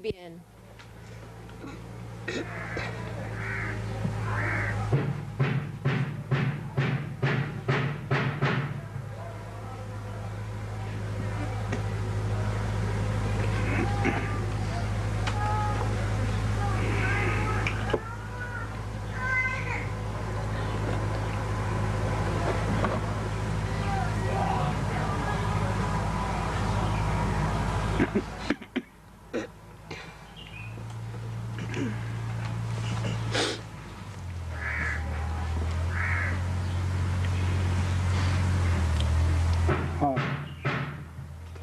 bien.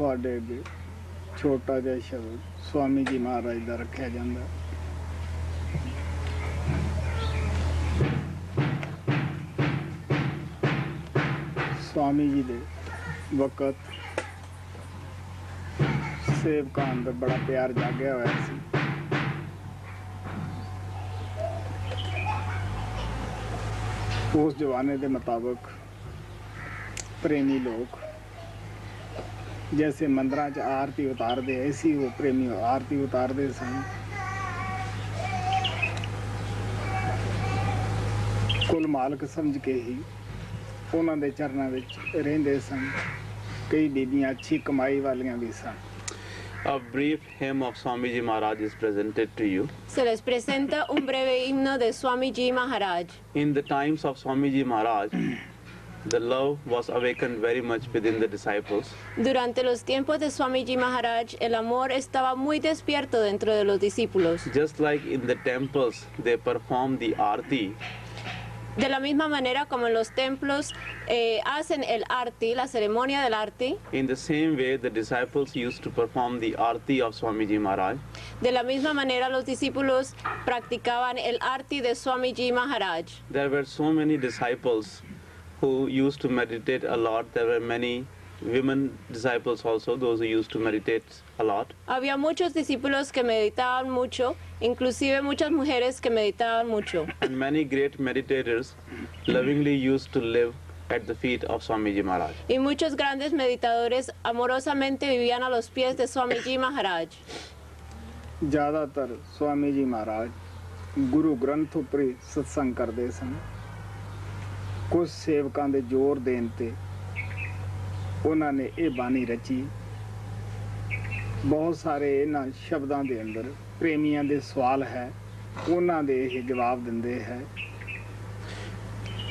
ਤੁਹਾਡੇ ਅੱਗੇ ਛੋਟਾ ਜਿਹਾ ਸ਼ਬਦ ਸਵਾਮੀ ਜੀ ਮਹਾਰਾਜ ਦਾ ਰੱਖਿਆ ਜਾਂਦਾ। ਸਵਾਮੀ ਜੀ ਦੇ ਵਕਤ ਸੇਵਕਾਂ ਅੰਦਰ ਬੜਾ ਪਿਆਰ ਜਾਗਿਆ ਹੋਇਆ ਸੀ। ਉਸ ਜਵਾਨੇ ਦੇ ਮੁਤਾਬਕ ਪ੍ਰੇਮੀ ਲੋਕ ਜੈਸੇ ਮੰਦਰਾਂ 'ਚ ਆਰਤੀ ਉਤਾਰਦੇ ਐਸੀ ਉਹ ਪ੍ਰੇਮੀ ਆਰਤੀ ਉਤਾਰਦੇ ਸਨ ਕੁਲ ਮਾਲਕ ਸਮਝ ਕੇ ਹੀ ਉਹਨਾਂ ਦੇ ਚਰਨਾਂ ਵਿੱਚ ਰਹਿੰਦੇ ਸਨ ਕਈ ਬੀਬੀਆਂ ਅੱਛੀ ਕਮਾਈ ਵਾਲੀਆਂ ਵੀ ਸਨ A brief hymn of Swamiji Maharaj is presented to you. Se les presenta un breve himno de Swamiji Maharaj. In the times of Swamiji Maharaj, the love was awakened very much within the disciples. Durante los tiempos de Swamiji Maharaj, el amor estaba muy despierto dentro de los discípulos. Just like in the temples, they perform the arti. De la misma manera como en los templos eh, hacen el arti, la ceremonia del arti, In the same way, the disciples used to perform the arti of Swamiji Maharaj. de la misma manera los discípulos practicaban el arti de Swamiji Maharaj. There were so many disciples who used to meditate a lot. There were many women disciples also, those who used to meditate a lot. Había muchos discípulos que meditaban mucho, inclusive muchas mujeres que meditaban mucho. And many great meditators lovingly used to live at the feet of Swamiji Maharaj. Y muchos grandes meditadores amorosamente vivían a los pies de Swamiji Maharaj. ਜ਼ਿਆਦਾਤਰ ਸਵਾਮੀ ਜੀ ਮਹਾਰਾਜ ਗੁਰੂ ਗ੍ਰੰਥ ਉੱਪਰ ਹੀ ਸਤਸੰਗ ਕਰਦੇ ਸਨ ਕੁਝ ਸੇਵਕਾਂ ਦੇ ਜ਼ੋਰ ਦੇਣ ਤੇ ਉਹਨਾਂ ਨੇ ਇਹ ਬਾਣੀ ਰਚੀ ਬਹੁਤ ਸਾਰੇ ਇਹਨਾਂ ਸ਼ਬਦਾਂ ਦੇ ਅੰਦਰ ਪ੍ਰੇਮੀਆਂ ਦੇ ਸਵਾਲ ਹੈ ਉਹਨਾਂ ਦੇ ਇਹ ਜਵਾਬ ਦਿੰਦੇ ਹੈ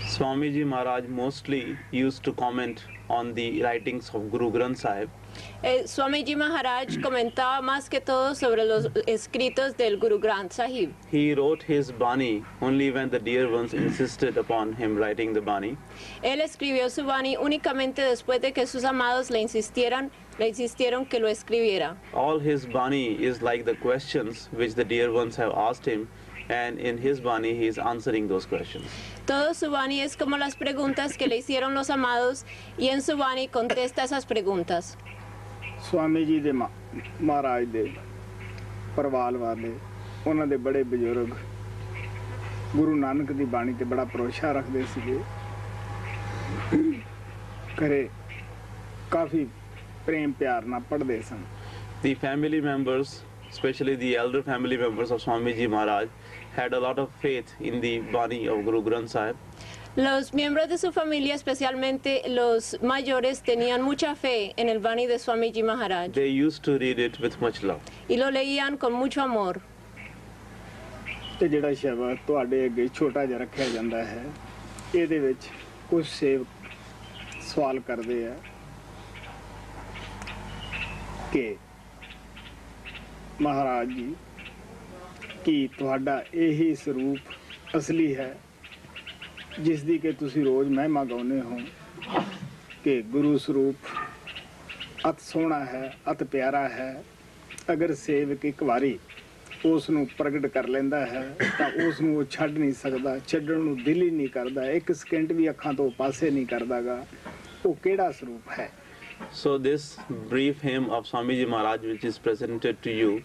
Swamiji Maharaj mostly used to comment on the writings of Guru Granth Sahib. Eh, Swamiji Maharaj comentaba más que todo sobre los escritos del Guru Granth Sahib. He wrote his Bani only when the dear ones insisted upon him writing the Bani. Él escribió su Bani únicamente después de que sus amados le insistieran, le insistieron que lo escribiera. All his Bani is like the questions which the dear ones have asked him, and in his Bani he is answering those questions. Todo su Bani es como las preguntas que le hicieron los amados y en su Bani contesta esas preguntas. Swami ji ਦੇ ਮਾ- ਮਹਾਰਾਜ ਦੇ ਪਰਵਾਲ ਵਾਲੇ ਉਹਨਾਂ ਦੇ ਬੜੇ ਬਜ਼ੁਰਗ ਗੁਰੂ ਨਾਨਕ ਦੀ ਬਾਣੀ ਤੇ ਬੜਾ ਭਰੋਸਾ ਰੱਖਦੇ ਸੀਗੇ ਕਰੇ ਕਾਫੀ ਪ੍ਰੇਮ ਪਿਆਰ ਨਾਲ ਪੜ੍ਹਦੇ ਸਨ The family members, especially the elder family members of Swamiji Maharaj, had a lot of faith in the Bani of Guru Granth Sahib. Los miembros de su familia, especialmente los mayores, tenían mucha fe en el Bani de Swamiji Maharaj They used to read it with much love. y lo leían con mucho amor. ਤੇ ਜਿਹੜਾ ਸ਼ਬਦ ਤੁਹਾਡੇ ਅੱਗੇ ਛੋਟਾ ਜਿਹਾ ਰੱਖਿਆ ਜਾਂਦਾ ਹੈ ਇਹਦੇ ਵਿੱਚ ਕੁਝ ਸੇਵਕ ਸਵਾਲ ਕਰਦੇ ਆ ਕਿ ਮਹਾਰਾਜ ਜੀ ਕੀ ਤੁਹਾਡਾ ਇਹੀ ਸਰੂਪ ਅਸਲੀ ਹੈ ਜਿਸ ਦੀ ਕਿ ਤੁਸੀਂ ਰੋਜ਼ ਮਹਿਮਾ ਗਾਉਂਦੇ ਹੋ ਕਿ ਗੁਰੂ ਸਰੂਪ ਅਤ ਸੋਹਣਾ ਹੈ ਅਤ ਪਿਆਰਾ ਹੈ ਅਗਰ ਸੇਵਕ ਇੱਕ ਵਾਰੀ ਉਸ ਨੂੰ ਪ੍ਰਗਟ ਕਰ ਲੈਂਦਾ ਹੈ ਤਾਂ ਉਸ ਨੂੰ ਉਹ ਛੱਡ ਨਹੀਂ ਸਕਦਾ ਛੱਡਣ ਨੂੰ ਦਿਲ ਹੀ ਨਹੀਂ ਕਰਦਾ ਇੱਕ ਸਕਿੰਟ ਵੀ ਅੱਖਾਂ ਤੋਂ ਪਾਸੇ ਨਹੀਂ ਕਰਦਾਗਾ ਉਹ ਕਿਹੜਾ ਸਰੂਪ ਹੈ So this brief hymn of Swamiji Maharaj, which is presented to you,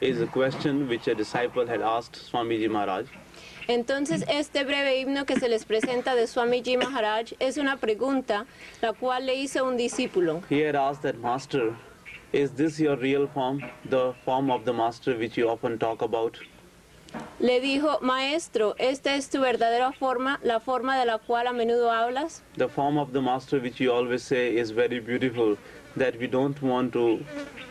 is a question which a disciple had asked Swamiji Maharaj. Entonces, este breve himno que se les presenta de Swamiji Maharaj es una pregunta la cual le hizo un discípulo. He had asked that Master, Is this your real form, the form of the master which you often talk about? Le dijo, Maestro, ¿esta es tu verdadera forma, la forma de la cual a menudo hablas? The form of the master which you always say is very beautiful, that we don't want to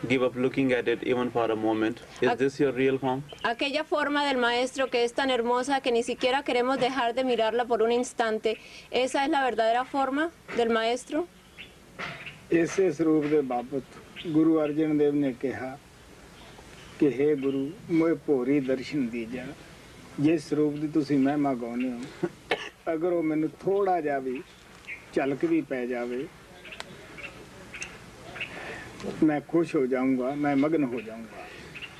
give up looking at it even for a moment. Is Ac- this your real form? Aquella forma del Maestro que es tan hermosa que ni siquiera queremos dejar de mirarla por un instante, ¿esa es la verdadera forma del Maestro? ਇਸੇ ਸਰੂਪ ਦੇ ਬਾਬਤ ਗੁਰੂ ਅਰਜਨ ਦੇਵ ਨੇ ਕਿਹਾ ਕਿ हे ਗੁਰੂ ਮੋਏ ਭੋਰੀ ਦਰਸ਼ਨ ਦੀਜਾ ਜਿਸ ਸਰੂਪ ਦੀ ਤੁਸੀਂ ਮਹਿਮਾ ਗਾਉਂਦੇ ਹੋ ਅਗਰ ਉਹ ਮੈਨੂੰ ਥੋੜਾ ਜਿਹਾ ਵੀ ਝਲਕ ਵੀ ਪੈ ਜਾਵੇ मैं खुश हो जाऊँगा मैं मग्न हो जाऊँगा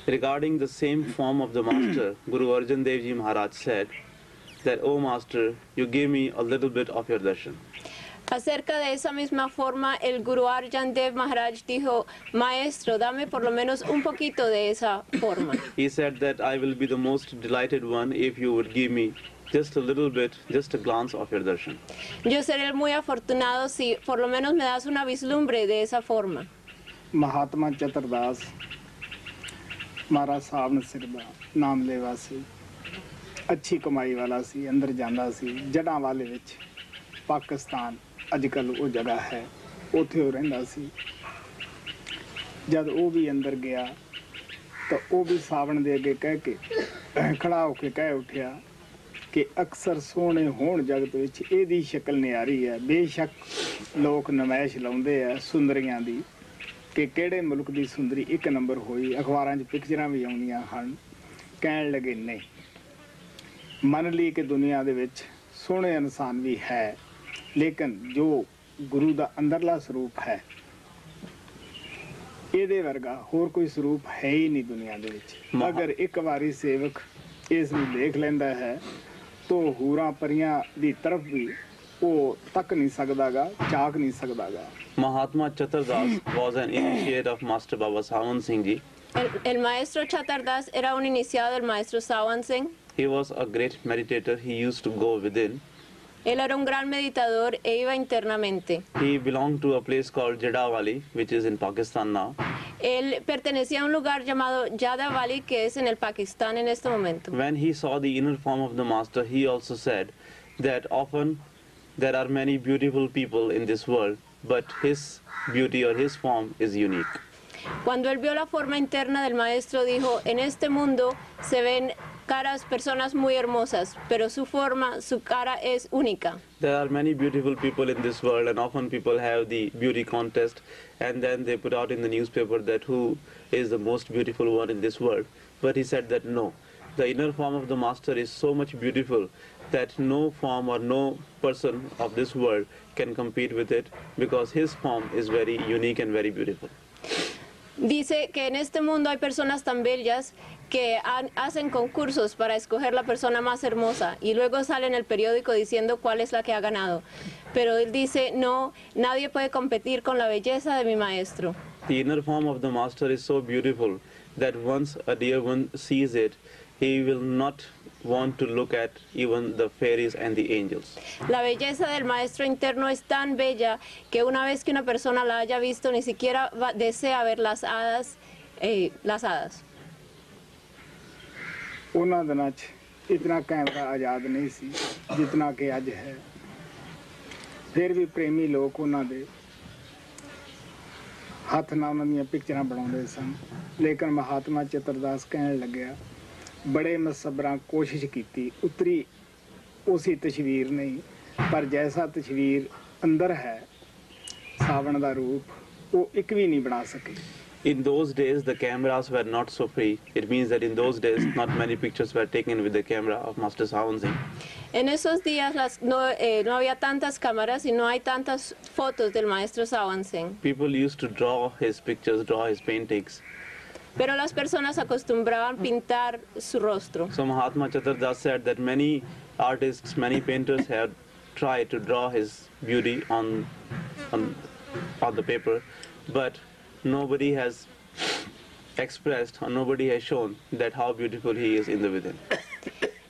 regarding the same form of the master Guru Arjan Dev ji Maharaj said that O master you give me a little bit of your darshan Acerca de esa misma forma, el Guru Arjan Dev Maharaj dijo, "Maestro, dame por lo menos un poquito de esa forma." He said that I will be the most delighted one if you would give me just a little bit, just a glance of your darshan. Yo seré muy afortunado si por lo menos me das una vislumbre de esa forma. Mahatma Chatardas Maharaj Sahib ਨਸਿਰ ਦਾ ਨਾਮ ਲੈਵਾ ਸੀ। ਅੱਛੀ ਕਮਾਈ ਵਾਲਾ ਸੀ, ਅੰਦਰ ਜਾਂਦਾ ਸੀ ਜੜਾਂ ਵਾਲੇ ਵਿੱਚ। ਪਾਕਿਸਤਾਨ ਅੱਜ ਕੱਲ ਉਹ ਜਗ੍ਹਾ ਹੈ, ਉੱਥੇ ਉਹ ਰਹਿੰਦਾ ਸੀ। ਜਦ ਉਹ ਵੀ ਅੰਦਰ ਗਿਆ, ਤਾਂ ਉਹ ਵੀ ਸਾਵਣ ਦੇ ਅੱਗੇ ਕਹਿ ਕੇ ਖੜਾ ਹੋ ਕੇ ਕਹਿ ਉੱਠਿਆ ਕਿ ਅਕਸਰ ਸੋਹਣੇ ਹੋਣ ਜਗਤ ਵਿੱਚ ਇਹਦੀ ਸ਼ਕਲ ਨਿਆਰੀ ਹੈ। ਬੇਸ਼ੱਕ ਲੋਕ ਨਮਾਇਸ਼ ਲਾਉਂਦੇ ਆ ਸੁੰਦਰੀਆਂ ਦੀ। ਕਿ ਕਿਹੜੇ ਮੁਲਕ ਦੀ ਸੁੰਦਰੀ ਇੱਕ ਨੰਬਰ ਹੋਈ? ਅਖਬਾਰਾਂ 'ਚ ਪਿਕਚਰਾਂ ਵੀ ਆਉਂਦੀਆਂ ਹਨ। ਕਹਿਣ ਲੱਗੇ ਨਹੀਂ ਮੰਨ ਲਈ ਕਿ ਦੁਨੀਆ ਦੇ ਵਿੱਚ ਸੋਹਣੇ ਇਨਸਾਨ ਵੀ ਹੈ ਲੇਕਿਨ ਜੋ ਗੁਰੂ ਦਾ ਅੰਦਰਲਾ ਸਰੂਪ ਹੈ ਇਹਦੇ ਵਰਗਾ ਹੋਰ ਕੋਈ ਸਰੂਪ ਹੈ ਹੀ ਨਹੀਂ ਦੁਨੀਆ ਦੇ ਵਿੱਚ। ਅਗਰ ਇੱਕ ਵਾਰੀ ਸੇਵਕ ਇਸ ਨੂੰ ਦੇਖ ਲੈਂਦਾ ਹੈ ਤਾਂ ਹੂਰਾਂ ਪਰੀਆਂ ਦੀ ਤਰਫ ਵੀ ਉਹ ਤੱਕ ਨਹੀਂ ਸਕਦਾਗਾ ਚਾਕ ਨਹੀਂ ਸਕਦਾਗਾ Mahatma Chaturdas was an initiate of Master Baba Sawan Singh Ji. El, el maestro Chatardas era un iniciado del maestro Sawan Singh. He was a great meditator. He used to go within. Él era un gran meditador e iba internamente. He belonged to a place called Jedawali, which is in Pakistan now. Él pertenecía a un lugar llamado Yada Valley, que es en el Pakistán en este momento. When he saw the inner form of the Master, he also said that often there are many beautiful people in this world, but his beauty or his form is unique. Cuando él vio la forma interna del maestro, dijo, en este mundo se ven caras, personas muy hermosas, pero su forma, su cara es única. There are many beautiful people in this world, and often people have the beauty contest, and then they put out in the newspaper that who is the most beautiful one in this world. But he said that no, the inner form of the master is so much beautiful that no form or no person of this world can compete with it because his form is very unique and very beautiful. Dice que en este mundo hay personas tan bellas que han- hacen concursos para escoger la persona más hermosa y luego sale en el periódico diciendo cuál es la que ha ganado. Pero él dice, no, nadie puede competir con la belleza de mi maestro. The inner form of the master is so beautiful that once a dear one sees it, he will not want to look at even the fairies and the angels. La belleza del maestro interno es tan bella que una vez que una persona la haya visto ni siquiera va- desea ver las hadas, eh, las hadas. ਉਹਨਾਂ ਦਿਨਾਂ 'ਚ ਇਤਨਾ ਕੈਮਰਾ ਆਜ਼ਾਦ ਨਹੀਂ ਸੀ ਜਿਤਨਾ ਕਿ ਅੱਜ ਹੈ ਫਿਰ ਵੀ ਪ੍ਰੇਮੀ ਲੋਕ ਉਹਨਾਂ ਦੇ ਹੱਥ ਨਾਲ ਉਹਨਾਂ ਦੀਆਂ ਪਿਕਚਰਾਂ ਬਣਾਉਂਦੇ ਸਨ ਲੇਕਿਨ ਮਹਾਤਮਾ ਚਤਰਦਾਸ ਕਹਿਣ ਲੱਗਿਆ ਬੜੇ ਮਸਬਰਾਂ ਕੋਸ਼ਿਸ਼ ਕੀਤੀ ਉਤਰੀ ਉਸੇ ਤਸਵੀਰ ਨਹੀਂ ਪਰ ਜੈਸਾ ਤਸਵੀਰ ਅੰਦਰ ਹੈ ਸਾਵਣ ਦਾ ਰੂਪ ਉਹ ਇੱਕ ਵੀ ਨਹੀਂ ਬਣਾ ਸਕੇ In those days, the cameras were not so free. It means that in those days, not many pictures were taken with the camera of Master Sawan Singh. En esos días las- no, eh, no había tantas cámaras y no hay tantas fotos del maestro Sawan Singh. People used to draw his pictures, draw his paintings. Pero las personas acostumbraban pintar su rostro. So Mahatma Chaturdas said that many artists, many painters have tried to draw his beauty on, on, on the paper, but nobody has expressed or nobody has shown that how beautiful he is in the within.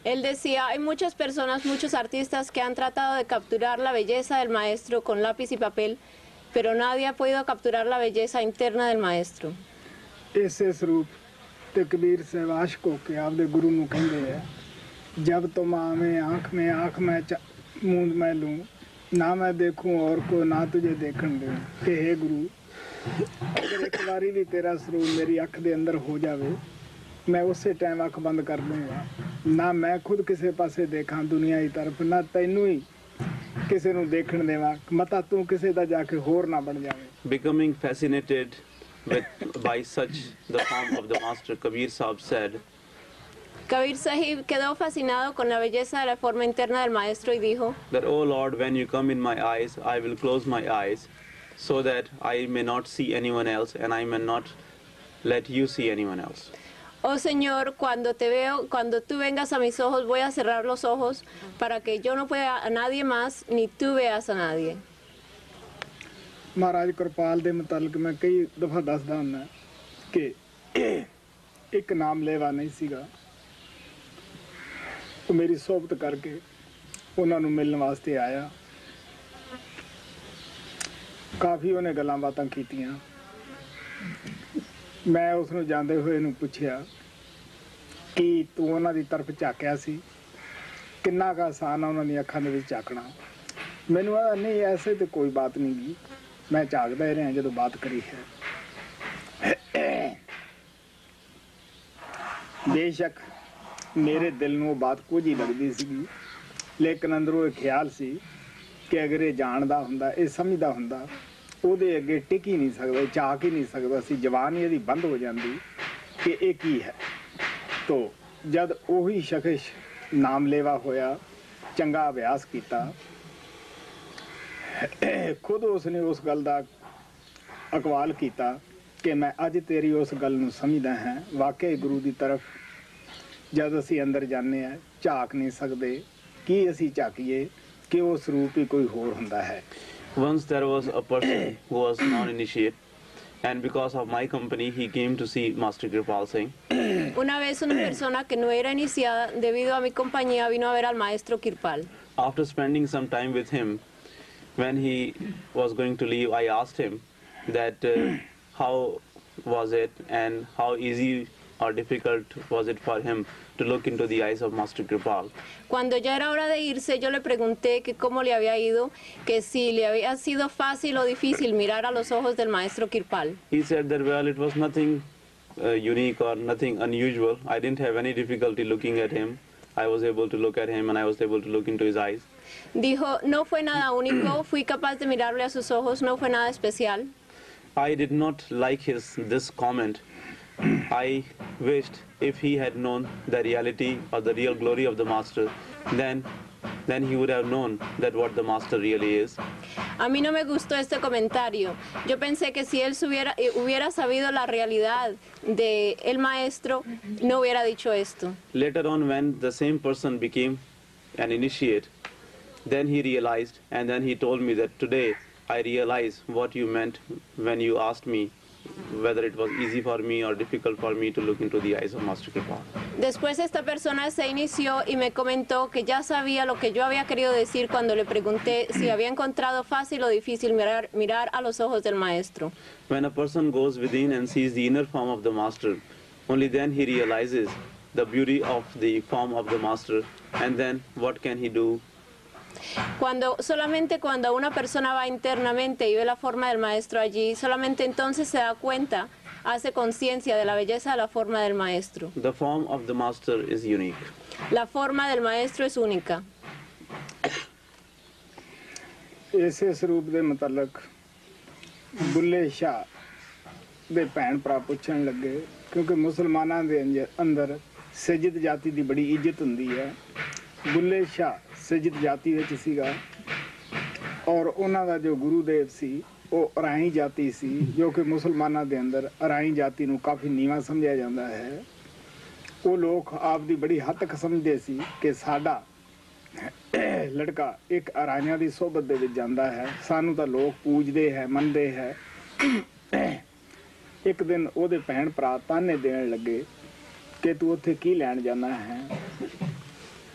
Él decía, hay muchas personas, muchos artistas que han tratado de capturar la belleza del maestro con lápiz y papel, pero nadie ha podido capturar la belleza interna del maestro. ਇਸੇ ਸਰੂਪ ਤੇ ਕਬੀਰ ਸਾਹਿਬ ਹੋ ਕੇ ਆਪਦੇ ਗੁਰੂ ਨੂੰ ਕਹਿੰਦੇ ਆ, ਜਬ ਤੁਮ ਆਵੇਂ, ਆਂਖ ਮੈਂ ਆਂਖ ਮੈਂ ਮੂੰਦ ਮੈਂ ਲੂੰ, ਨਾ ਮੈਂ ਦੇਖੂੰ ਔਰ ਕੋ ਨਾ ਤੁਝੇ ਦੇਖਣ ਦੇ ਕਿ हे ਗੁਰੂ, ਅਗਰ ਇੱਕ ਵਾਰੀ ਵੀ ਤੇਰਾ ਸਰੂਪ ਮੇਰੀ ਅੱਖ ਦੇ ਅੰਦਰ ਹੋ ਜਾਵੇ, ਮੈਂ ਉਸੇ ਟਾਈਮ ਅੱਖ ਬੰਦ ਕਰ ਦੂੰਗਾ। ਨਾ ਮੈਂ ਖੁਦ ਕਿਸੇ ਪਾਸੇ ਦੇਖਾਂ ਦੁਨੀਆ ਦੀ ਤਰਫ, ਨਾ ਤੈਨੂੰ ਹੀ ਕਿਸੇ ਨੂੰ ਦੇਖਣ ਦੇਵਾਂ। ਮਤਾ ਤੂੰ ਕਿਸੇ ਦਾ ਜਾ ਕੇ ਹੋਰ ਨਾ ਬਣ ਜਾਵੇਂ। Becoming fascinated with by such the form of the master, Kabir Sahib said, Kabir Sahib quedó fascinado con la belleza de la forma interna del maestro y dijo, that, Oh Lord, when you come in my eyes, I will close my eyes so that I may not see anyone else and I may not let you see anyone else. Oh Señor, cuando te veo, cuando tú vengas a mis ojos, voy a cerrar los ojos para que yo no pueda a nadie más, ni tú veas a nadie. Maharaj Kirpal ਦੇ ਮੁਤਲਕ ਮੈਂ ਕਈ ਦਫਾ ਦੱਸਦਾ ਹੁੰਦਾ ਕਿ ਇੱਕ ਨਾਮ ਲੈਵਾ ਨਹੀਂ ਸੀਗਾ। ਉਹ ਮੇਰੀ ਸੋਬਤ ਕਰਕੇ ਉਹਨਾਂ ਨੂੰ ਮਿਲਣ ਵਾਸਤੇ ਆਇਆ। ਕਾਫੀ ਉਹਨੇ ਗੱਲਾਂ ਬਾਤਾਂ ਕੀਤੀਆਂ। ਮੈਂ ਉਸ ਨੂੰ ਜਾਂਦੇ ਹੋਏ ਨੂੰ ਪੁੱਛਿਆ ਕਿ ਤੂੰ ਉਹਨਾਂ ਦੀ ਤਰਫ ਝਾਕਿਆ ਸੀ? ਕਿੰਨਾ ਕੁ ਆਸਾਨ ਆ ਉਹਨਾਂ ਦੀਆਂ ਅੱਖਾਂ ਦੇ ਵਿੱਚ ਝਾਕਣਾ? ਮੈਨੂੰ ਆਦਾ ਨਹੀਂ, ਐਸੇ ਤੇ ਕੋਈ ਬਾਤ ਨਹੀਂ ਗਈ ਮੈਂ ਝਾਕਦਾ ਹੀ ਰਿਹਾ ਜਦੋਂ ਬਾਤ ਕਰੀ ਹੈ। ਬੇਸ਼ੱਕ ਮੇਰੇ ਦਿਲ ਨੂੰ ਉਹ ਬਾਤ ਕੁਝ ਹੀ ਲੱਗਦੀ ਸੀਗੀ, ਲੇਕਿਨ ਅੰਦਰੋਂ ਇਹ ਖਿਆਲ ਸੀ ਕਿ ਅਗਰ ਇਹ ਜਾਣਦਾ ਹੁੰਦਾ, ਇਹ ਸਮਝਦਾ ਹੁੰਦਾ, ਉਹਦੇ ਅੱਗੇ ਟਿਕ ਹੀ ਨਹੀਂ ਸਕਦਾ ਝਾਕ ਹੀ ਨਹੀਂ ਸਕਦਾ ਸੀ, ਜਵਾਨ ਹੀ ਇਹਦੀ ਬੰਦ ਹੋ ਜਾਂਦੀ ਕਿ ਇਹ ਕੀ ਹੈ। ਤੋ ਜਦ ਉਹੀ ਸ਼ਖਸ ਨਾਮ ਲੈਵਾ ਹੋਇਆ, ਚੰਗਾ ਅਭਿਆਸ ਕੀਤਾ ਖੁਦ ਉਸਨੇ ਉਸ ਗੱਲ ਦਾ ਅਕਵਾਲ ਕੀਤਾ ਕਿ ਮੈਂ ਅੱਜ ਤੇਰੀ ਉਸ ਗੱਲ ਨੂੰ ਸਮਝਦਾ ਹਾਂ ਵਾਕਈ ਗੁਰੂ ਦੀ ਤਰਫ ਜਦ ਅਸੀਂ ਅੰਦਰ ਜਾਂਦੇ ਆ ਝਾਕ ਨਹੀਂ ਸਕਦੇ ਕੀ ਅਸੀਂ ਝਾਕੀਏ ਕਿ ਉਹ ਸਰੂਪ ਹੀ ਕੋਈ ਹੋਰ ਹੁੰਦਾ ਹੈ Once there was a person who was non-initiate, and because of my company, he came to see Master Kripal Singh. Una vez una persona que no era iniciada, debido a mi compañía, vino a ver al maestro Kirpal. After spending some time with him, when he was going to leave, I asked him that uh, how was it and how easy or difficult was it for him to look into the eyes of Master Kripal. Cuando ya era hora de irse, yo le pregunté que cómo le había ido, que si le había sido fácil o difícil mirar a los ojos del maestro Kirpal. He said that well, it was nothing uh, unique or nothing unusual. I didn't have any difficulty looking at him. I was able to look at him and I was able to look into his eyes. Dijo, no fue nada único, fui capaz de mirarle a sus ojos, no fue nada especial. I did not like his this comment. I wished if he had known the reality or the real glory of the master, then then he would have known that what the master really is. A mí no me gustó este comentario. Yo pensé que si él hubiera, eh, hubiera sabido la realidad de el maestro, no hubiera dicho esto. Later on, when the same person became an initiate, then he realized, and then he told me that today I realize what you meant when you asked me whether it was easy for me or difficult for me to look into the eyes of Master Kripa. Después esta persona se inició y me comentó que ya sabía lo que yo había querido decir cuando le pregunté si había encontrado fácil o difícil mirar, mirar a los ojos del maestro. When a person goes within and sees the inner form of the master, only then he realizes the beauty of the form of the master, and then what can he do Cuando, solamente cuando una persona va internamente y ve la forma del maestro allí, solamente entonces se da cuenta, hace conciencia de la belleza de la forma del maestro. The form of the master is unique. La forma del maestro es única. ਇਸੇ ਸਰੂਪ ਦੇ ਮੁਤਲਕ ਬੁੱਲੇ ਸ਼ਾਹ ਦੇ ਭੈਣ ਭਰਾ ਪੁੱਛਣ ਲੱਗੇ ਕਿਉਂਕਿ ਮੁਸਲਮਾਨਾਂ ਦੇ ਅੰਜ- ਅੰਦਰ ਸਜਿਦ ਜਾਤੀ ਦੀ ਬੜੀ ਇੱਜ਼ਤ ਹੁੰਦੀ ਹੈ ਬੁੱਲੇ ਸ਼ਾਹ ਸਜਿਦ ਜਾਤੀ ਵਿੱਚ ਸੀਗਾ ਔਰ ਉਹਨਾਂ ਦਾ ਜੋ ਗੁਰੂ ਦੇਵ ਸੀ, ਉਹ ਅਰਾਈ ਜਾਤੀ ਸੀ, ਜੋ ਕਿ ਮੁਸਲਮਾਨਾਂ ਦੇ ਅੰਦਰ ਅਰਾਈ ਜਾਤੀ ਨੂੰ ਕਾਫੀ ਨੀਵਾ ਸਮਝਿਆ ਜਾਂਦਾ ਹੈ। ਉਹ ਲੋਕ ਆਪ ਦੀ ਬੜੀ ਹੱਦ ਤੱਕ ਸਮਝਦੇ ਸੀ ਕਿ ਸਾਡਾ ਲੜਕਾ ਇੱਕ ਅਰਾਈਆਂ ਦੀ ਸੋਬਤ ਦੇ ਵਿੱਚ ਜਾਂਦਾ ਹੈ। ਸਾਨੂੰ ਤਾਂ ਲੋਕ ਪੂਜਦੇ ਹੈ, ਮੰਨਦੇ ਹੈ। ਇੱਕ ਦਿਨ ਉਹਦੇ ਭੈਣ ਭਰਾ ਤਾਨੇ ਦੇਣ ਲੱਗੇ ਕਿ ਤੂੰ ਉੱਥੇ ਕੀ ਲੈਣ ਜਾਣਾ ਹੈ?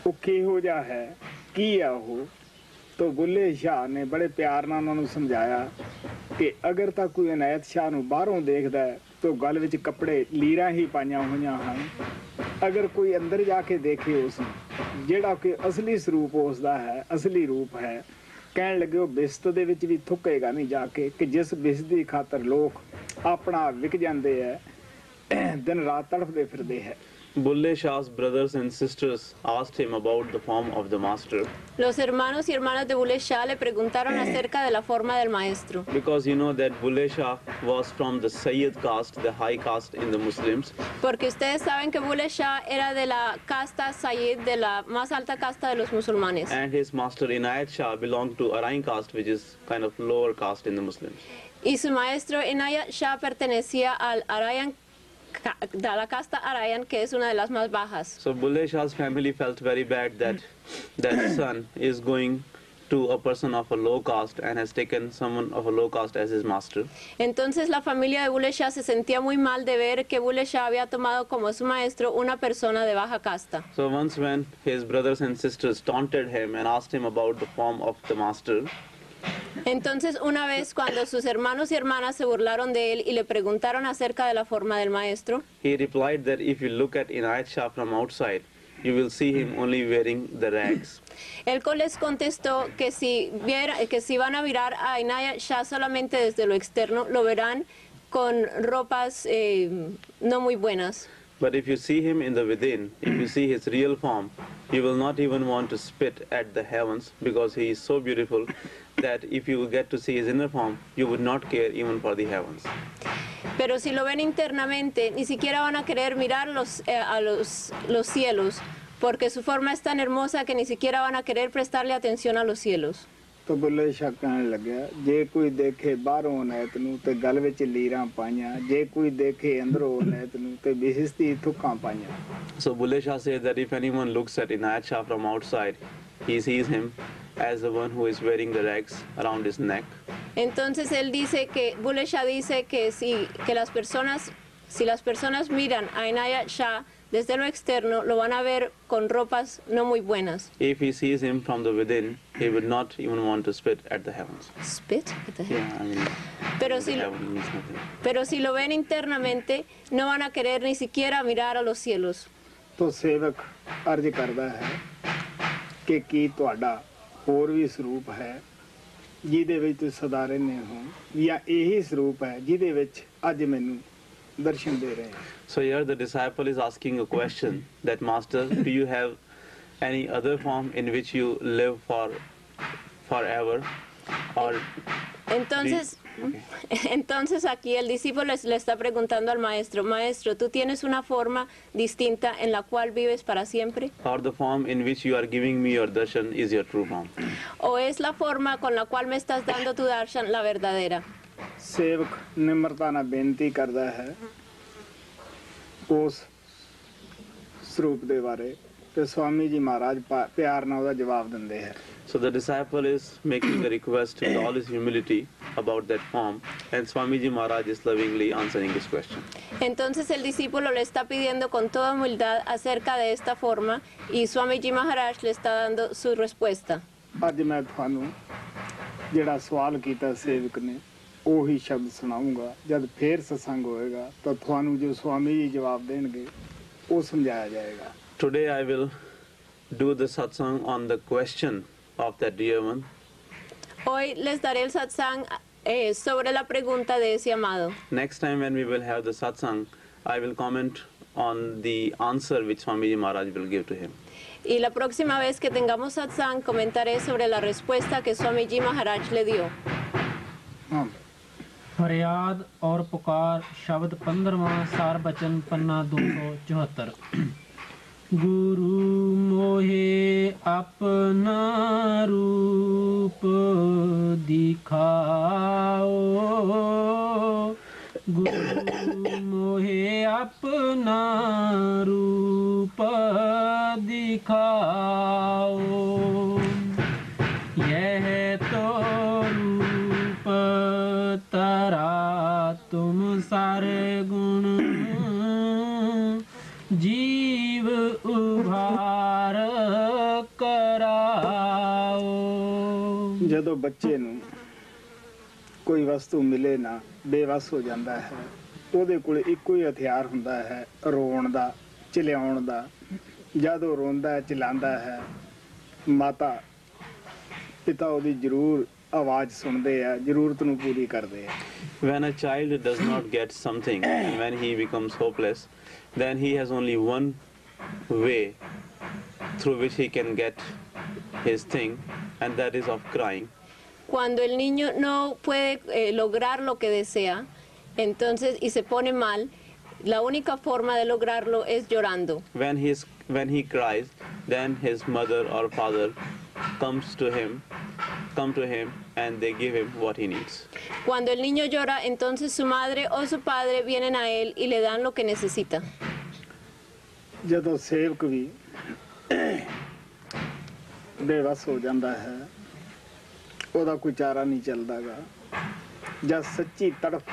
ਉਹ ਕਿਹੋ ਜਿਹਾ ਹੈ, ਕੀ ਆ ਉਹ? ਤੋ ਗੁੱਲੇ ਸ਼ਾਹ ਨੇ ਬੜੇ ਪਿਆਰ ਨਾਲ ਉਹਨਾਂ ਨੂੰ ਸਮਝਾਇਆ ਕਿ ਅਗਰ ਤਾਂ ਕੋਈ ਅਨਾਇਤ ਸ਼ਾਹ ਨੂੰ ਬਾਹਰੋਂ ਦੇਖਦਾ ਹੈ, ਤਾਂ ਗਲ ਵਿੱਚ ਕੱਪੜੇ ਲੀਰਾਂ ਹੀ ਪਾਈਆਂ ਹੋਈਆਂ ਹਨ। ਅਗਰ ਕੋਈ ਅੰਦਰ ਜਾ ਕੇ ਦੇਖੇ ਉਸ ਨੂੰ, ਜਿਹੜਾ ਕਿ ਅਸਲੀ ਸਰੂਪ ਉਸ ਦਾ ਹੈ, ਅਸਲੀ ਰੂਪ ਹੈ, ਕਹਿਣ ਲੱਗੇ ਉਹ ਬਿਸਤ ਦੇ ਵਿੱਚ ਵੀ ਥੁੱਕੇਗਾ ਨਹੀਂ ਜਾ ਕੇ ਕਿ ਜਿਸ ਬਿਸਤ ਦੀ ਖਾਤਰ ਲੋਕ ਆਪਣਾ ਆਪ ਵਿਕ ਜਾਂਦੇ ਹੈ, ਦਿਨ ਰਾਤ ਤੜਫਦੇ ਫਿਰਦੇ ਹੈ। Bulle Shah's brothers and sisters asked him about the form of the master Los hermanos y hermanas de Bulleh Shah le preguntaron acerca de la forma del maestro. because you know that Bulle Shah was from the Sayyid caste, the high caste in the Muslims, Porque ustedes saben que Bulleh Shah era de la casta Sayyid, de la más alta casta de los musulmanes. and his master Inayat Shah belonged to Arain caste, which is kind of lower caste in the Muslims. Y su maestro Inayat Shah pertenecía al Arayan, de la casta Arayan, que es una de las más bajas. So Bulle Shah's family felt very bad that that son is going to a person of a low caste and has taken someone of a low caste as his master. Entonces la familia de Bulleh Shah se sentía muy mal de ver que Bulleh Shah había tomado como su maestro una persona de baja casta. So once when his brothers and sisters taunted him and asked him about the form of the master, Entonces una vez cuando sus hermanos y hermanas se burlaron de él y le preguntaron acerca de la forma del maestro, he replied that if you look at Inayat Shah from outside, you will see him only wearing the rags. Él les contestó que si, viera, que si van a mirar a Inaya Shah solamente desde lo externo, lo verán con ropas eh, no muy buenas. But if you see him in the within, if you see his real form, you will not even want to spit at the heavens because he is so beautiful that if you get to see his inner form, you would not care even for the heavens. Pero si lo ven internamente, ni siquiera van a querer mirar los, eh, a los, los cielos, porque su forma es tan hermosa que ni siquiera van a querer prestarle atención a los cielos. ਤੋ ਬੁੱਲੇ ਸ਼ਾਹ ਕਹਿਣ ਲੱਗਿਆ ਜੇ ਕੋਈ ਦੇਖੇ ਬਾਹਰੋਂ ਨੈਤ ਨੂੰ ਤੇ ਗਲ ਵਿੱਚ ਲੀਰਾਂ ਪਾਈਆਂ ਜੇ ਕੋਈ ਦੇਖੇ ਅੰਦਰੋਂ ਨੈਤ ਨੂੰ ਤੇ ਬਿਹਸਤੀ ਥੁੱਕਾਂ ਪਾਈਆਂ So Bulle Shah says that if anyone looks at Inayat Shah from outside, he sees him as the one who is wearing the rags around his neck. Entonces él dice que, Bulleh Shah dice que si que las personas, si las personas miran a Inaya Shah desde lo externo, lo van a ver con ropas no muy buenas. If he sees him from the within, he would not even want to spit at the heavens. Spit? What the heck? Yeah, I mean, Pero si, lo, heaven means nothing. pero si lo ven internamente, no van a querer ni siquiera mirar a los cielos. ਤੋ ਸੇਵਕ ਅਰਜ ਕਰਦਾ ਹੈ ਕਿ ਕੀ ਤੁਹਾਡਾ ਹੋਰ ਵੀ ਸਰੂਪ ਹੈ ਜਿਹਦੇ ਵਿੱਚ ਤੁਸੀਂ ਸਦਾ ਰਹਿੰਦੇ ਹੋ ਜਾਂ ਇਹੀ ਸਰੂਪ ਹੈ ਜਿਹਦੇ ਵਿੱਚ ਅੱਜ ਮੈਨੂੰ ਦਰਸ਼ਨ ਦੇ ਰਹੇ ਹੋ So here the disciple is asking a question that Master, do you have any other form in which you live for forever? Or Entonces, Okay. entonces aquí el discípulo les- le está preguntando al maestro, maestro, ¿tú tienes una forma distinta en la cual vives para siempre? or the form in which you are giving me your darshan is your true form? ¿O es la forma con la cual me estás dando tu darshan la verdadera? ਸੇਵਕ ਨਿਮਰਤਾ ਨਾਲ ਬੇਨਤੀ ਕਰਦਾ ਹੈ ਉਸ ਸਰੂਪ ਦੇ ਬਾਰੇ ਤੇ ਸਵਾਮੀ ਜੀ ਮਹਾਰਾਜ ਪਾ- ਪਿਆਰ ਨਾਲ ਉਹਦਾ ਜਵਾਬ ਦਿੰਦੇ ਹੈ So the disciple is making a request with all his humility about that form, and Swamiji Maharaj is lovingly answering his question. Entonces el discípulo le está pidiendo con toda humildad acerca de esta forma y Swamiji Maharaj le está dando su respuesta. ਅੱਜ ਮੈਂ ਤੁਹਾਨੂੰ ਜਿਹੜਾ ਸਵਾਲ ਕੀਤਾ ਸੇਵਕ ਨੇ ਉਹੀ ਸ਼ਬਦ ਸੁਣਾਉਂਗਾ ਜਦ ਫੇਰ ਸਤਸੰਗ ਹੋਏਗਾ ਤਾਂ ਤੁਹਾਨੂੰ ਜੋ ਸਵਾਮੀ ਜੀ ਜਵਾਬ ਦੇਣਗੇ ਉਹ ਸਮਝਾਇਆ ਜਾਏਗਾ Today I will do the satsang on the question of that dear one. Hoy les daré el satsang eh, sobre la pregunta de ese amado. Next time when we will have the satsang, I will comment on the answer which Swamiji Maharaj will give to him. Y la próxima vez que tengamos satsang comentaré sobre la respuesta que Swamiji Maharaj le dio. ਹਾਂ फरियाद और पुकार शब्द पंद्रवा सार बचन पन्ना दो सौ चौहत्तर गुरु मोहे अपना रूप दिखाओ। गुरु मोहे अपना रूप दिखाओ। यह तो रूप तरा तुम सारे गुण। जीव ਉਭਾਰ ਕਰਾਓ। ਜਦੋਂ ਬੱਚੇ ਨੂੰ ਕੋਈ ਵਸਤੂ ਮਿਲੇ ਨਾ ਬੇਵਸ ਹੋ ਜਾਂਦਾ ਹੈ। ਉਹਦੇ ਕੋਲ ਇੱਕੋ ਹੀ ਹਥਿਆਰ ਹੁੰਦਾ ਹੈ ਰੋਣ ਦਾ ਚਿਲਾਉਣ ਦਾ। ਜਦ ਉਹ ਰੋਂਦਾ ਹੈ ਚਿਲਾਉਂਦਾ ਹੈ ਮਾਤਾ ਪਿਤਾ ਉਹਦੀ ਜ਼ਰੂਰ ਆਵਾਜ਼ ਸੁਣਦੇ ਆ ਜ਼ਰੂਰਤ ਨੂੰ ਪੂਰੀ ਕਰਦੇ ਆ। When a child does not get something and when he becomes hopeless then he has only one way through which he can get his thing, and that is of crying. Cuando el niño no puede eh, lograr lo que desea, entonces y se pone mal, la única forma de lograrlo es llorando. When he, is, when he cries, then his mother or father comes to him, come to him, and they give him what he needs. Cuando el niño llora, entonces su madre o su padre vienen a él y le dan lo que necesita. ਜਦੋਂ ਸੇਵਕ ਵੀ ਬੇਵਸ ਹੋ ਜਾਂਦਾ ਹੈ ਉਹਦਾ ਕੋਈ ਚਾਰਾ ਨਹੀਂ ਚੱਲਦਾਗਾ। ਜਾਂ ਸੱਚੀ ਤੜਫ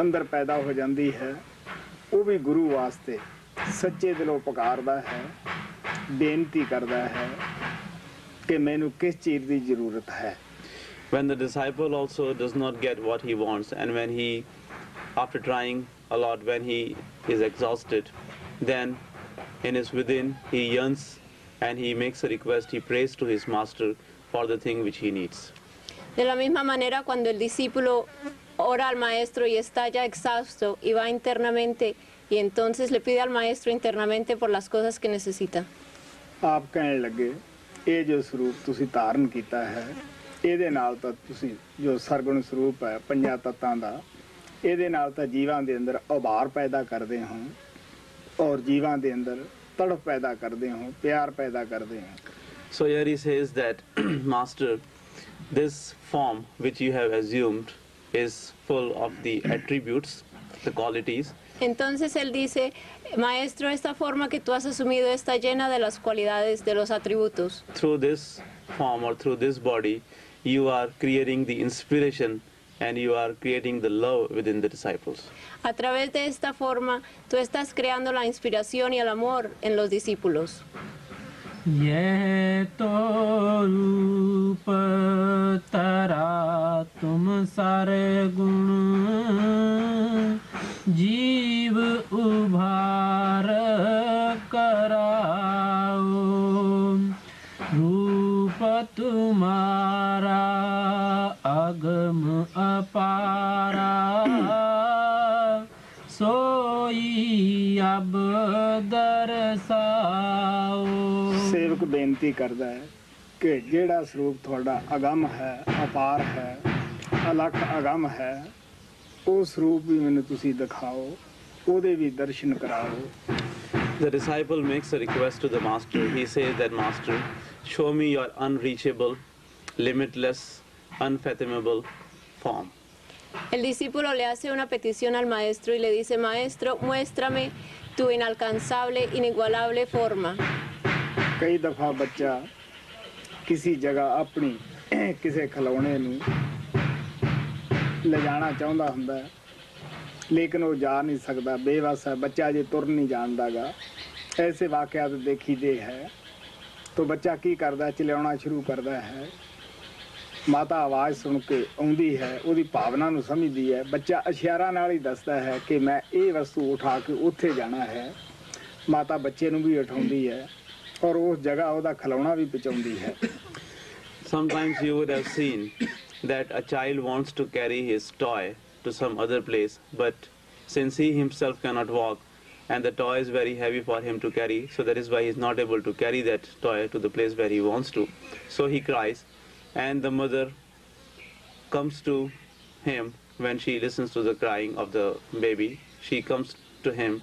ਅੰਦਰ ਪੈਦਾ ਹੋ ਜਾਂਦੀ ਹੈ ਉਹ ਵੀ ਗੁਰੂ ਵਾਸਤੇ ਸੱਚੇ ਦਿਲੋਂ ਪੁਕਾਰਦਾ ਹੈ ਬੇਨਤੀ ਕਰਦਾ ਹੈ ਕਿ ਮੈਨੂੰ ਕਿਸ ਚੀਜ਼ ਦੀ ਜ਼ਰੂਰਤ ਹੈ। When the disciple also does not get what he wants, and when he, after trying a lot, when he is exhausted, then in his within he yearns and he makes a request, he prays to his master for the thing which he needs. De la misma manera, cuando el discípulo ora al maestro y está ya exhausto y va internamente y entonces le pide al maestro internamente por las cosas que necesita. ਆਪ ਕਹਿਣ ਲੱਗੇ ਇਹ ਜੋ ਸਰੂਪ ਤੁਸੀਂ ਧਾਰਨ ਕੀਤਾ ਹੈ ਇਹਦੇ ਨਾਲ ਤਾਂ ਤੁਸੀਂ ਜੋ ਸਰਗੁਣ ਸਰੂਪ ਹੈ ਪੰਜਾਂ ਤੱਤਾਂ ਦਾ ਇਹਦੇ ਨਾਲ ਤਾਂ ਜੀਵਾਂ ਦੇ ਅੰਦਰ ਉਭਾਰ ਪੈਦਾ ਕਰਦੇ ਹੋ ਔਰ ਜੀਵਾਂ ਦੇ ਅੰਦਰ ਤੜਫ ਪੈਦਾ ਕਰਦੇ ਹੋ ਪਿਆਰ ਪੈਦਾ ਕਰਦੇ ਹੋ So here he says that, Master, this form which you have assumed is full of the attributes, the qualities, Entonces él dice, maestro, esta forma que tú has asumido está llena de las cualidades, de los atributos. through this form or through this body, you are creating the inspiration and you are creating the love within the disciples. A través de esta forma, tú estás creando la inspiración y el amor en los discípulos. यह तो रूप तरा तुम सारे गुण जीव उभार कराओ रूप तुम्हारा अगम अपारा सोई अब दरसाओ ਸੇਵਕ ਬੇਨਤੀ ਕਰਦਾ ਹੈ ਕਿ ਜਿਹੜਾ ਸਰੂਪ ਤੁਹਾਡਾ ਅਗੰਮ ਹੈ ਅਪਾਰ ਹੈ ਅਲੱਖ ਅਗੰਮ ਹੈ ਉਹ ਸਰੂਪ ਵੀ ਮੈਨੂੰ ਤੁਸੀਂ ਦਿਖਾਓ ਉਹਦੇ ਵੀ ਦਰਸ਼ਨ ਕਰਾਓ The disciple makes a request to the master. He says that, Master, show me your unreachable, limitless, unfathomable form. El discípulo le hace una petición al maestro y le dice, maestro, muéstrame tu inalcanzable, inigualable forma. ਕਈ ਦਫਾ ਬੱਚਾ ਕਿਸੇ ਜਗ੍ਹਾ ਆਪਣੀ ਕਿਸੇ ਖਿਲੌਣੇ ਨੂੰ ਲਿਜਾਣਾ ਚਾਹੁੰਦਾ ਹੁੰਦਾ ਹੈ ਲੇਕਿਨ ਉਹ ਜਾ ਨਹੀਂ ਸਕਦਾ ਬੇਵਸ ਹੈ ਬੱਚਾ ਜੇ ਤੁਰ ਨਹੀਂ ਜਾਣਦਾਗਾ ਐਸੇ ਵਾਕਿਆਤ ਦੇਖੀਦੇ ਹੈ ਤਾਂ ਬੱਚਾ ਕੀ ਕਰਦਾ ਚਲਾਉਣਾ ਸ਼ੁਰੂ ਕਰਦਾ ਹੈ ਮਾਤਾ ਆਵਾਜ਼ ਸੁਣ ਕੇ ਆਉਂਦੀ ਹੈ ਉਹਦੀ ਭਾਵਨਾ ਨੂੰ ਸਮਝਦੀ ਹੈ ਬੱਚਾ ਇਸ਼ਾਰਾ ਨਾਲ ਹੀ ਦੱਸਦਾ ਹੈ ਕਿ ਮੈਂ ਇਹ ਵਸਤੂ ਉਠਾ ਕੇ ਉੱਥੇ ਜਾਣਾ ਹੈ ਮਾਤਾ ਬੱਚੇ ਨੂੰ ਵੀ ਉਠਾਉਂਦੀ ਹੈ ਔਰ ਉਸ ਜਗ੍ਹਾ ਉਹਦਾ ਖਿਲੌਣਾ ਵੀ ਪਹੁੰਚਾਉਂਦੀ ਹੈ Sometimes you would have seen that a child wants to carry his toy to some other place, but since he himself cannot walk and the toy is very heavy for him to carry, so that is why he is not able to carry that toy to the place where he wants to. So he cries, and the mother comes to him when she listens to the crying of the baby. She comes to him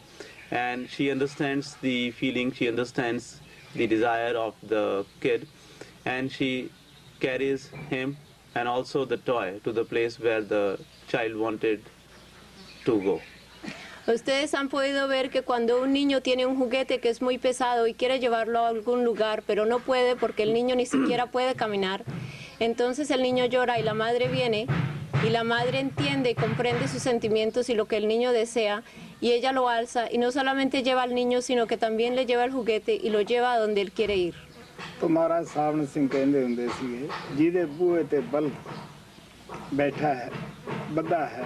and she understands the feeling, she understands the desire of the kid, and she carries him and also the toy to the place where the child wanted to go. Ustedes han podido ver que cuando un niño tiene un juguete que es muy pesado y quiere llevarlo a algún lugar, pero no puede porque el niño ni siquiera puede caminar, entonces el niño llora y la madre viene y la madre entiende y comprende sus sentimientos y lo que el niño desea y ella lo alza y no solamente lleva al niño, sino que también le lleva el juguete y lo lleva a donde él quiere ir. ਤਾਂ ਮਹਾਰਾਜ ਸਾਵਣ ਸਿੰਘ ਕਹਿੰਦੇ ਹੁੰਦੇ ਸੀਗੇ ਜਿਹਦੇ ਬੂਹੇ ਤੇ ਬਲ ਬੈਠਾ ਹੈ ਬੱਧਾ ਹੈ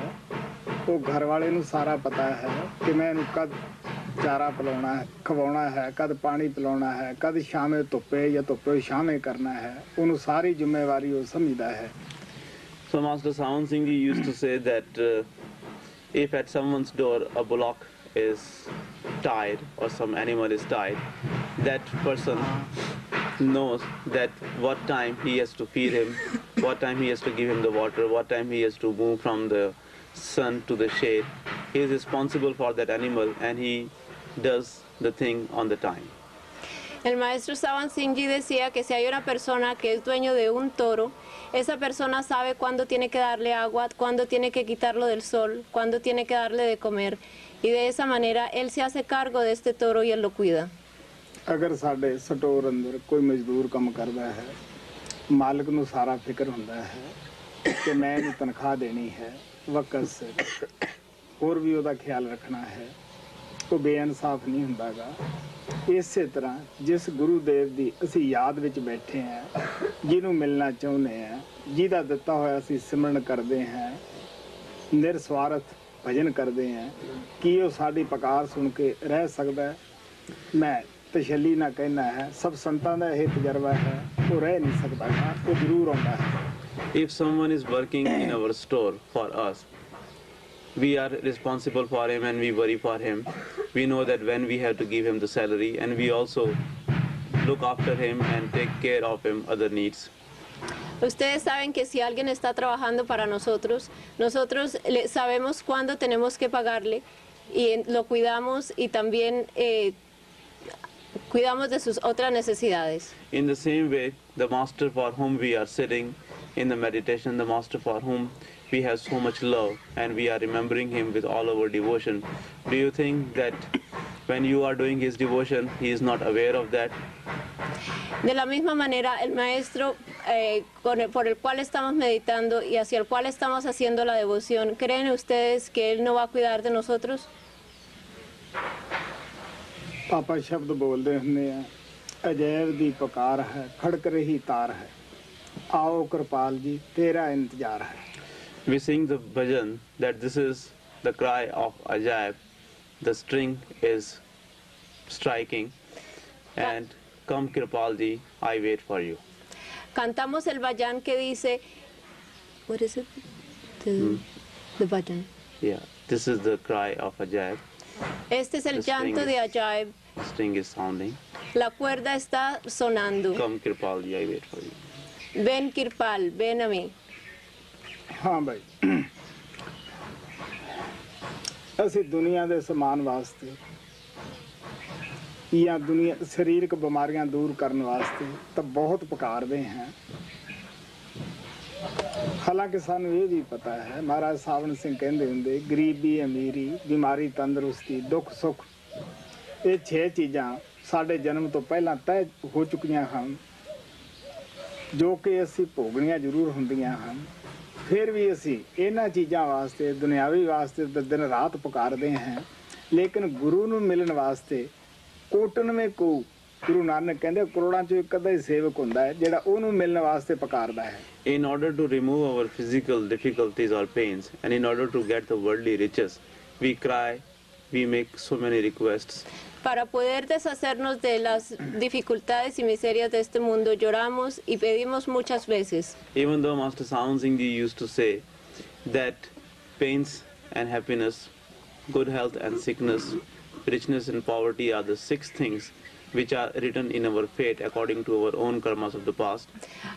ਉਹ ਘਰ ਵਾਲੇ ਨੂੰ ਸਾਰਾ ਪਤਾ ਹੈ ਕਿ ਮੈਂ ਇਹਨੂੰ ਕਦ ਚਾਰਾ ਪਿਲਾਉਣਾ ਹੈ ਖਵਾਉਣਾ ਹੈ ਕਦ ਪਾਣੀ ਪਿਲਾਉਣਾ ਹੈ ਕਦ ਸ਼ਾਮੇ ਧੁੱਪੇ ਜਾਂ ਧੁੱਪੇ ਸ਼ਾਮੇ ਕਰਨਾ ਹੈ ਉਹਨੂੰ ਸਾਰੀ ਜ਼ਿੰਮੇਵਾਰੀ ਉਹ ਸਮਝਦਾ ਹੈ So Master Sawan Singh ji used to say that uh, if at someone's door a bullock is tied or some animal is tied, that person knows that what time he has to feed him, what time he has to give him the water, what time he has to move from the sun to the shade. He is responsible for that animal and he does the thing on the time. El maestro Saban Singh decía que si hay una persona que es dueño de un toro, esa persona sabe cuándo tiene que darle agua, cuándo tiene que quitarlo del sol, cuándo tiene que darle de comer. Y de esa manera él se hace cargo de este toro y él lo cuida. ਅਗਰ ਸਾਡੇ ਸਟੋਰ ਅੰਦਰ ਕੋਈ ਮਜ਼ਦੂਰ ਕੰਮ ਕਰਦਾ ਹੈ ਮਾਲਕ ਨੂੰ ਸਾਰਾ ਫਿਕਰ ਹੁੰਦਾ ਹੈ ਕਿ ਮੈਂ ਇਹਨੂੰ ਤਨਖਾਹ ਦੇਣੀ ਹੈ ਵਕਤ ਸਿਰ ਹੋਰ ਵੀ ਉਹਦਾ ਖਿਆਲ ਰੱਖਣਾ ਹੈ ਉਹ ਬੇਇਨਸਾਫ ਨਹੀਂ ਹੁੰਦਾਗਾ। ਇਸੇ ਤਰ੍ਹਾਂ ਜਿਸ ਗੁਰੂ ਦੇਵ ਦੀ ਅਸੀਂ ਯਾਦ ਵਿੱਚ ਬੈਠੇ ਹਾਂ ਜਿਹਨੂੰ ਮਿਲਣਾ ਚਾਹੁੰਦੇ ਹਾਂ ਜਿਹਦਾ ਦਿੱਤਾ ਹੋਇਆ ਅਸੀਂ ਸਿਮਰਨ ਕਰਦੇ ਹਾਂ ਨਿਰਸਵਾਰਥ ਭਜਨ ਕਰਦੇ ਹਾਂ ਕੀ ਉਹ ਸਾਡੀ ਪਕਾਰ ਸੁਣ ਕੇ ਰਹਿ ਸਕਦਾ ਹੈ? ਮੈਂ ਤਸ਼ੱਲੀ ਨਾਲ ਕਹਿਣਾ ਹੈ ਸਭ ਸੰਤਾਂ ਦਾ ਇਹ ਤਜਰਬਾ ਹੈ ਉਹ ਰਹਿ ਨਹੀਂ ਸਕਦਾ ਗਾ, ਉਹ ਜ਼ਰੂਰ ਆਉਂਦਾ ਹੈ। If someone is working in our store for us, we are responsible for him and we worry for him. We know that when we have to give him the salary and we also look after him and take care of him other needs. Ustedes saben que si alguien está trabajando para nosotros, nosotros le- sabemos cuándo tenemos que pagarle y lo cuidamos y también eh, cuidamos de sus otras necesidades. In the same way, the master for whom we are sitting in the meditation, the master for whom we have so much love and we are remembering him with all our devotion, do you think that when you are doing his devotion, he is not aware of that? De la misma manera, el maestro eh, con el- por el cual estamos meditando y hacia el cual estamos haciendo la devoción, ¿creen ustedes que Él no va a cuidar de nosotros? ਪਾਪਾ ਸ਼ਬਦ ਬੋਲਦੇ ਹੁੰਦੇ ਆ ਅਜੈਬ ਦੀ ਪੁਕਾਰ ਹੈ ਖੜਕ ਰਹੀ ਤਾਰ ਹੈ ਆਓ ਕਿਰਪਾਲ ਜੀ ਤੇਰਾ ਇੰਤਜ਼ਾਰ ਹੈ We sing the bhajan that this is the cry of Ajaib. The string is striking, and come Kirpalji, I wait for you. Cantamos el bhajan que dice, what is it? The, hmm. the bhajan. Yeah, this is the cry of Ajaib. Este es el The llanto de is- Ajaib. String is sounding. La cuerda está sonando. Come Kirpalji, I wait for you. Ven Kirpal, ven a mí. ਹਾਂ ਭਾਈ ਅਸੀਂ ਦੁਨੀਆ ਦੇ ਸਮਾਨ ਵਾਸਤੇ ਜਾਂ ਦੁਨੀਆ, ਸਰੀਰਕ ਬਿਮਾਰੀਆਂ ਦੂਰ ਕਰਨ ਵਾਸਤੇ ਤਾਂ ਬਹੁਤ ਪੁਕਾਰਦੇ ਹਾਂ। ਹਾਲਾਂਕਿ ਸਾਨੂੰ ਇਹ ਵੀ ਪਤਾ ਹੈ, ਮਹਾਰਾਜ ਸਾਵਣ ਸਿੰਘ ਕਹਿੰਦੇ ਹੁੰਦੇ, ਗਰੀਬੀ ਅਮੀਰੀ ਬਿਮਾਰੀ ਤੰਦਰੁਸਤੀ, ਦੁੱਖ ਸੁੱਖ। ਇਹ ਛੇ ਚੀਜ਼ਾਂ ਸਾਡੇ ਜਨਮ ਤੋਂ ਪਹਿਲਾਂ ਤੈਅ ਹੋ ਚੁੱਕੀਆਂ ਹਨ, ਜੋ ਕਿ ਅਸੀਂ ਭੋਗਣੀਆਂ ਜ਼ਰੂਰ ਹੁੰਦੀਆਂ ਹਨ। ਫਿਰ ਵੀ ਅਸੀਂ ਇਹਨਾਂ ਚੀਜ਼ਾਂ ਵਾਸਤੇ ਦੁਨਿਆਵੀ ਵਾਸਤੇ ਤਾਂ ਦਿਨ ਰਾਤ ਪੁਕਾਰਦੇ ਹਾਂ ਲੇਕਿਨ ਗੁਰੂ ਨੂੰ ਮਿਲਣ ਵਾਸਤੇ ਕੋਟਨਵੇਂ ਕੋ ਗੁਰੂ ਨਾਨਕ ਕਹਿੰਦੇ ਕਰੋੜਾਂ ਚੋਂ ਇੱਕ ਅੱਧਾ ਹੀ ਸੇਵਕ ਹੁੰਦਾ ਹੈ ਜਿਹੜਾ ਉਹਨੂੰ ਮਿਲਣ ਵਾਸਤੇ ਪੁਕਾਰਦਾ ਹੈ In order to remove our physical difficulties or pains, and in order to get the worldly riches, we cry, we make so many requests. Para poder deshacernos de las dificultades y miserias de este mundo, lloramos y pedimos muchas veces. Even though Master Sawan Singh used to say that pains and happiness, good health and sickness, richness and poverty are the six things which are written in our fate according to our own karmas of the past,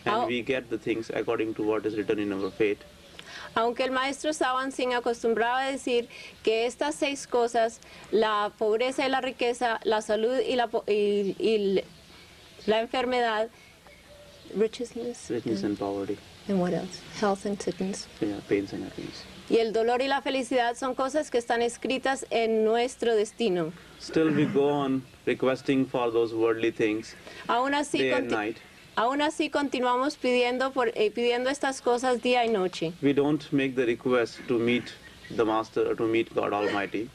and Oh. we get the things according to what is written in our fate. Aunque el maestro Sawan Singh acostumbraba a decir que estas seis cosas, la pobreza y la riqueza, la salud y la, po- y, y l- la enfermedad, richness, Richness and poverty, and what else? Health and sickness. yeah, pains and happiness. Y el dolor y la felicidad son cosas que están escritas en nuestro destino. Still, we go on requesting for those worldly things Aún así, day and conti- night. aún así continuamos pidiendo, por, eh, pidiendo estas cosas día y noche. We don't make the request to meet the Master or to meet God Almighty.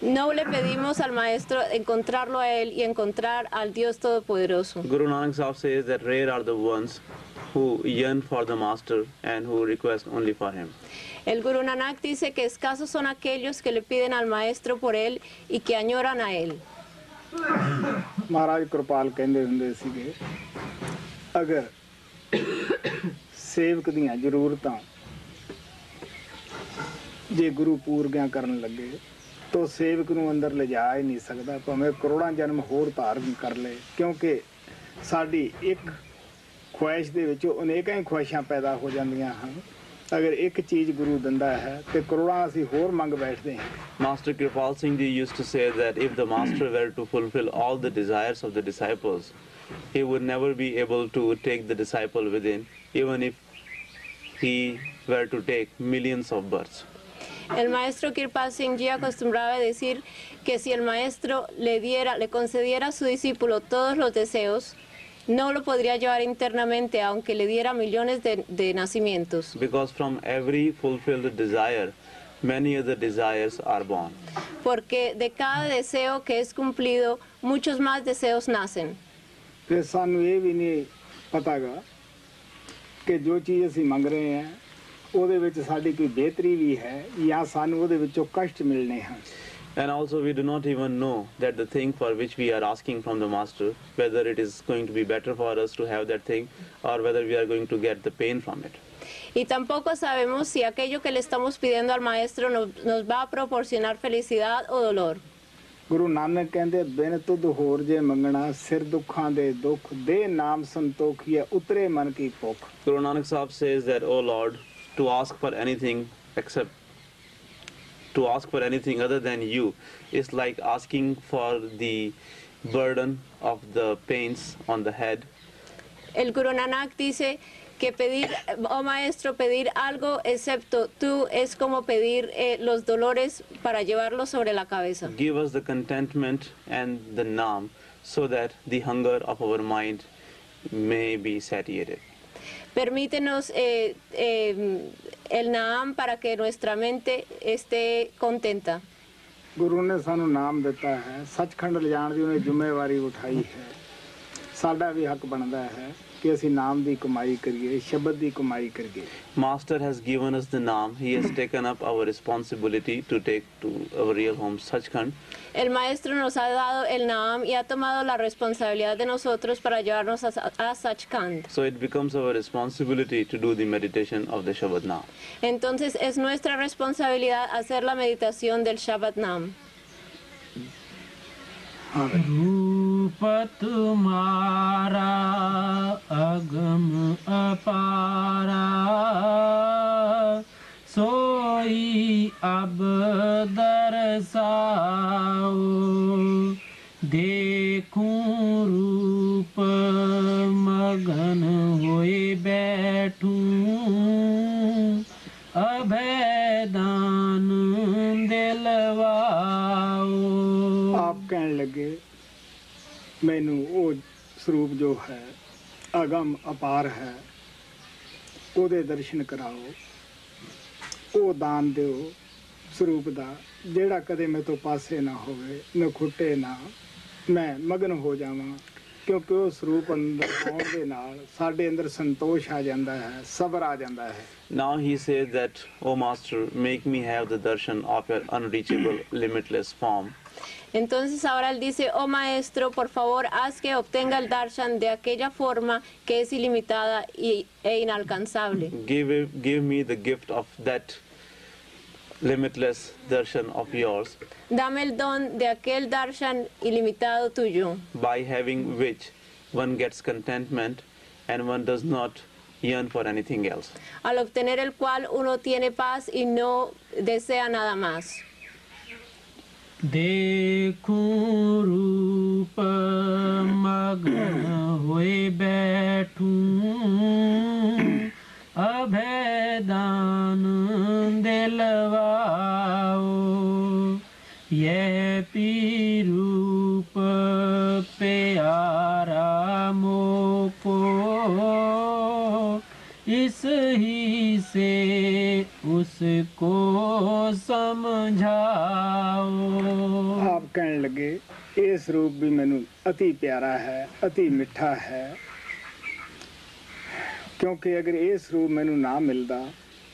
No le pedimos al Maestro encontrarlo a Él y encontrar al Dios Todopoderoso. Guru Nanak Sahib says that rare are the ones who yearn for the Master and who request only for him. El Guru Nanak dice que escasos son aquellos que le piden al Maestro por Él y que añoran a Él. ਮਹਾਰਾਜ ਕਿਰਪਾਲ ਕਹਿੰਦੇ ਹੁੰਦੇ ਸੀਗੇ ਅਗਰ ਸੇਵਕ ਦੀਆਂ ਜ਼ਰੂਰਤਾਂ ਜੇ ਗੁਰੂ ਪੂਰੀਆਂ ਕਰਨ ਲੱਗੇ ਤਾਂ ਸੇਵਕ ਨੂੰ ਅੰਦਰ ਲਿਜਾ ਹੀ ਨਹੀਂ ਸਕਦਾ ਭਾਵੇਂ ਕਰੋੜਾਂ ਜਨਮ ਹੋਰ ਧਾਰਨ ਕਰ ਲਏ ਕਿਉਂਕਿ ਸਾਡੀ ਇੱਕ ਖੁਆਇਸ਼ ਦੇ ਵਿੱਚ ਅਨੇਕਾਂ ਹੀ ਖੁਆਇਸ਼ਾਂ ਪੈਦਾ ਹੋ ਜਾਂਦੀਆਂ ਹਨ। ਅਗਰ ਇੱਕ ਚੀਜ਼ ਗੁਰੂ ਦਿੰਦਾ ਹੈ ਤੇ ਕਰੋੜਾਂ ਅਸੀਂ ਹੋਰ ਮੰਗ ਬੈਠਦੇ ਹਾਂ। Master Kirpal Singh Ji used to say that if the Master were to fulfill all the desires of the disciples, he would never be able to take the disciple within, even if he were to take millions of births. El maestro Kirpal Singh Ji acostumbraba a decir que si el maestro le diera, le concediera a su discípulo todos los deseos, no lo podría llevar internamente aunque le diera millones de, de nacimientos. Because from every fulfilled desire, many other desires are born. Porque de cada deseo que es cumplido, muchos más deseos nacen. ਤੇ ਸਾਨੂੰ ਇਹ ਵੀ ਨਹੀਂ ਪਤਾਗਾ ਕਿ ਜੋ ਚੀਜ਼ ਅਸੀਂ ਮੰਗ ਰਹੇ ਹਾਂ ਉਹਦੇ ਵਿੱਚ ਸਾਡੀ ਕੋਈ ਬਿਹਤਰੀ ਵੀ ਹੈ ਜਾਂ ਸਾਨੂੰ ਉਹਦੇ ਵਿੱਚੋਂ ਕਸ਼ਟ ਮਿਲਨੇ ਹਨ And also, we do not even know that the thing for which we are asking from the Master, whether it is going to be better for us to have that thing or whether we are going to get the pain from it. Y tampoco sabemos si aquello que le estamos pidiendo al maestro nos, nos va a proporcionar felicidad o dolor. ਗੁਰੂ ਨਾਨਕ ਕਹਿੰਦੇ ਬਿਨ ਤੁਧ ਹੋਰ ਜੇ ਮੰਗਣਾ ਸਿਰ ਦੁੱਖਾਂ ਦੇ ਦੁੱਖ ਦੇ ਨਾਮ ਸੰਤੋਖੀਏ ਉਤਰੇ ਮਨ ਕੀ ਭੁੱਖ Guru Nanak Sahib says that, O Lord, to ask for anything except to ask for anything other than you is like asking for the burden of the pains on the head. El Guru Nanak dice que pedir, oh maestro, pedir algo excepto tú es como pedir eh, los dolores para llevarlos sobre la cabeza. Give us the contentment and the naam so that the hunger of our mind may be satiated. Permítenos eh, eh, el Naam para que nuestra mente esté contenta. ਗੁਰੂ ਨੇ ਸਾਨੂੰ ਨਾਮ ਦਿੱਤਾ ਹੈ ਸੱਚਖੰਡ ਲਿਜਾਣ ਦੀ ਉਹਨੇ ਜ਼ਿੰਮੇਵਾਰੀ ਉਠਾਈ ਹੈ ਸਾਡਾ ਵੀ ਹੱਕ ਬਣਦਾ ਹੈ ਕਿ ਅਸੀਂ ਨਾਮ ਦੀ ਕਮਾਈ ਕਰੀਏ ਸ਼ਬਦ ਦੀ ਕਮਾਈ ਕਰੀਏ Master has given us the naam. He has taken up our responsibility to take to our real home Sachkhand. El Maestro nos ha dado el Naam y ha tomado la responsabilidad de nosotros para llevarnos a, a Sachkhand. So it becomes our responsibility to do the meditation of the Shabad Naam. Entonces es nuestra responsabilidad hacer la meditación del Shabbat Naam. रूप तुम्हारा अगम अपारा। सोई अब दरसाओ देखूँ रूप मगन होए बैठूं। अभेदान दिलवाओ। ਆਪ ਕਹਿਣ ਲੱਗੇ ਮੈਨੂੰ ਉਹ ਸਰੂਪ ਜੋ ਹੈ ਅਗਮ ਅਪਾਰ ਹੈ ਉਹਦੇ ਦਰਸ਼ਨ ਕਰਾਓ। ਉਹ ਦਾਨ ਦਿਓ ਸਰੂਪ ਦਾ ਜਿਹੜਾ ਕਦੇ ਮੇਰੇ ਤੋਂ ਪਾਸੇ ਨਾ ਹੋਵੇ ਨਖੁੱਟੇ ਨਾ। ਮੈਂ ਮਗਨ ਹੋ ਜਾਵਾਂ ਕਿਉਂਕਿ ਉਹ ਸਰੂਪ ਅੰਦਰ ਆਉਣ ਦੇ ਨਾਲ ਸਾਡੇ ਅੰਦਰ ਸੰਤੋਸ਼ ਆ ਜਾਂਦਾ ਹੈ ਸਬਰ ਆ ਜਾਂਦਾ ਹੈ। Now he says that, O Master, make me have the darshan of your unreachable, limitless form. Entonces ahora él dice, oh Maestro, por favor, haz que obtenga el darshan de aquella forma que es ilimitada y, e inalcanzable. Give, give me the gift of that limitless darshan of yours, Dame el don de aquel darshan ilimitado tuyo, by having which one gets contentment and one does not yearn for anything else. al obtener el cual uno tiene paz y no desea nada más. देखूँ रूप मग्न हुए बैठूं। ਮੈਨੂੰ ਅਤੀ ਪਿਆਰਾ ਹੈ ਅਤੀ ਮਿੱਠਾ ਹੈ ਕਿਉਂਕਿ ਅਗਰ ਇਹ ਸਰੂਪ ਮੈਨੂੰ ਨਾ ਮਿਲਦਾ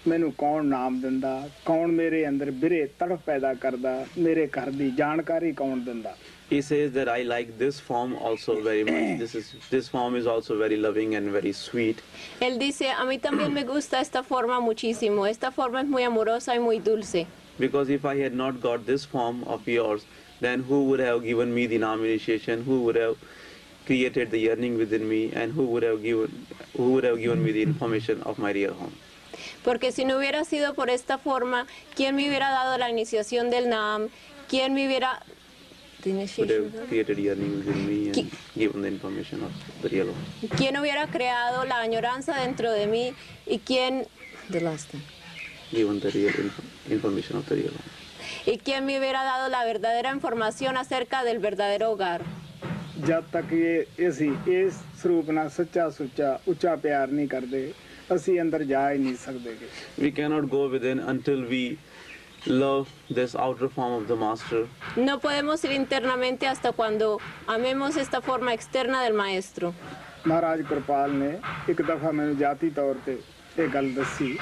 ਮੈਨੂੰ ਕੌਣ ਨਾਮ ਦਿੰਦਾ ਕੌਣ ਮੇਰੇ ਅੰਦਰ ਬਿਰੇ ਤੜਫ ਪੈਦਾ ਕਰਦਾ ਮੇਰੇ ਘਰ ਦੀ ਜਾਣਕਾਰੀ ਕੌਣ ਦਿੰਦਾ He says that I like this form also very much. This is this form is also very loving and very sweet. Él dice, a mí también me gusta esta forma muchísimo. Esta forma es muy amorosa y muy dulce. Because if I had not got this form of yours, then who would have given me the Nam initiation? Who would have created the yearning within me? And who would have given who would have given me the information of my real home? Porque si no hubiera sido por esta forma, ¿quién me hubiera dado la iniciación del Naam? ¿Quién me hubiera... The Would initiation, have created yearning within me and Ki- given the information of the real home. ¿Quién hubiera creado la añoranza dentro de mí? ¿Y quién... The last time. Given the real inf- information of the real home ¿Y quién me hubiera dado la verdadera información acerca del verdadero hogar? ਜਦ ਤੱਕ ਇਹ ਅਸੀਂ ਇਸ ਸਰੂਪ ਨਾਲ ਸੱਚਾ ਸੁੱਚਾ ਉੱਚਾ ਪਿਆਰ ਨਹੀਂ ਕਰਦੇ ਅਸੀਂ ਅੰਦਰ ਜਾ ਹੀ ਨਹੀਂ ਸਕਦੇ ਗੇ। We cannot go within until we love this outer form of the master No podemos ir internamente hasta cuando amemos esta forma externa del Maestro. ਮਹਾਰਾਜ ਕਿਰਪਾਲ ਨੇ ਇੱਕ ਦਫਾ ਮੈਨੂੰ ਜਾਤੀ ਤੌਰ ਤੇ ਇਹ ਗੱਲ ਦੱਸੀ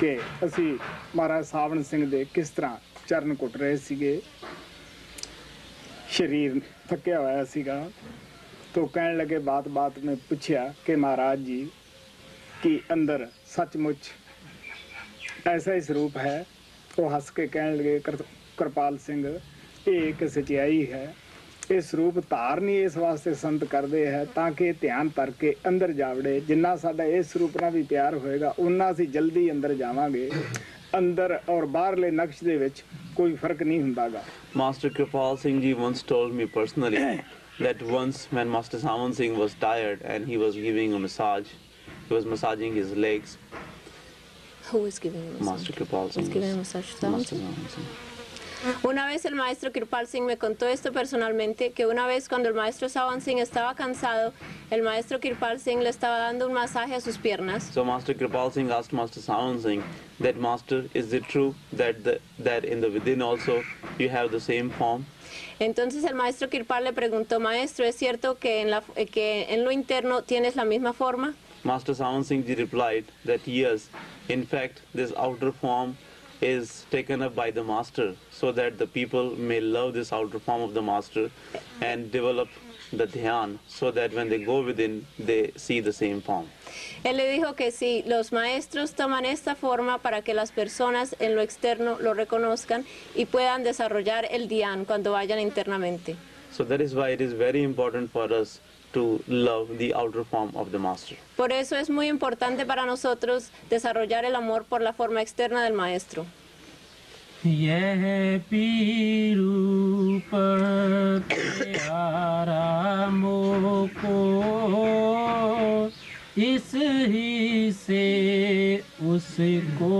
ਕਿ ਅਸੀਂ ਮਹਾਰਾਜ ਸਾਵਣ ਸਿੰਘ ਦੇ ਕਿਸ ਤਰ੍ਹਾਂ ਚਰਨ ਕੁੱਟ ਰਹੇ ਸੀਗੇ। ਸਰੀਰ ਥੱਕਿਆ ਹੋਇਆ ਸੀਗਾ। ਤੋ ਕਹਿਣ ਲੱਗੇ ਬਾਤ-ਬਾਤ ਮੈਂ ਪੁੱਛਿਆ ਕਿ ਮਹਾਰਾਜ ਜੀ, ਕੀ ਅੰਦਰ ਸੱਚਮੁੱਚ ਐਸਾ ਹੀ ਸਰੂਪ ਹੈ? ਉਹ ਹੱਸ ਕੇ ਕਹਿਣ ਲੱਗੇ ਕਿਰ- ਕਿਰਪਾਲ ਸਿੰਘ, ਇਹ ਇੱਕ ਸਚਾਈ ਹੈ। ਇਹ ਸਰੂਪ ਧਾਰਨੀ ਇਸ ਵਾਸਤੇ ਸੰਤ ਕਰਦੇ ਹੈ ਤਾਂ ਕਿ ਇਹ ਧਿਆਨ ਧਰ ਕੇ ਅੰਦਰ ਜਾਵੜੇ ਜਿੰਨਾ ਸਾਡਾ ਇਸ ਸਰੂਪ ਨਾਲ ਵੀ ਪਿਆਰ ਹੋਏਗਾ ਉਨਾ ਅਸੀਂ ਜਲਦੀ ਅੰਦਰ ਜਾਵਾਂਗੇ ਅੰਦਰ ਔਰ ਬਾਹਰਲੇ ਨਕਸ਼ ਦੇ ਵਿੱਚ ਕੋਈ ਫਰਕ ਨਹੀਂ ਹੁੰਦਾਗਾ Master Kripal Singh ji once told me personally that once when Master Sawan Singh was tired and he was giving a massage, he was massaging his legs. Who is giving him Master Kripal Singh. Was giving was- massage to Master Sawan Sawan Singh. Una vez el maestro Kirpal Singh me contó esto personalmente, que una vez cuando el maestro Sawan Singh estaba cansado, el maestro Kirpal Singh le estaba dando un masaje a sus piernas. So Master Kripal Singh asked Master Sawan Singh that Master, is it true that the, that in the within also you have the same form? Entonces el maestro Kirpal le preguntó, maestro, ¿es cierto que en, la, que en lo interno tienes la misma forma? Master Sawan Singh replied that yes, in fact, this outer form is taken up by the master so that the people may love this outer form of the master and develop the dhyan so that when they go within, they see the same form. Él le dijo que si los maestros toman esta forma para que las personas en lo externo lo reconozcan y puedan desarrollar el dhyan cuando vayan internamente. So that is why it is very important for us to love the outer form of the master. Por eso es muy importante para nosotros desarrollar el amor por la forma externa del maestro. यह पी रूप प्यारा मोको इस ही से उसको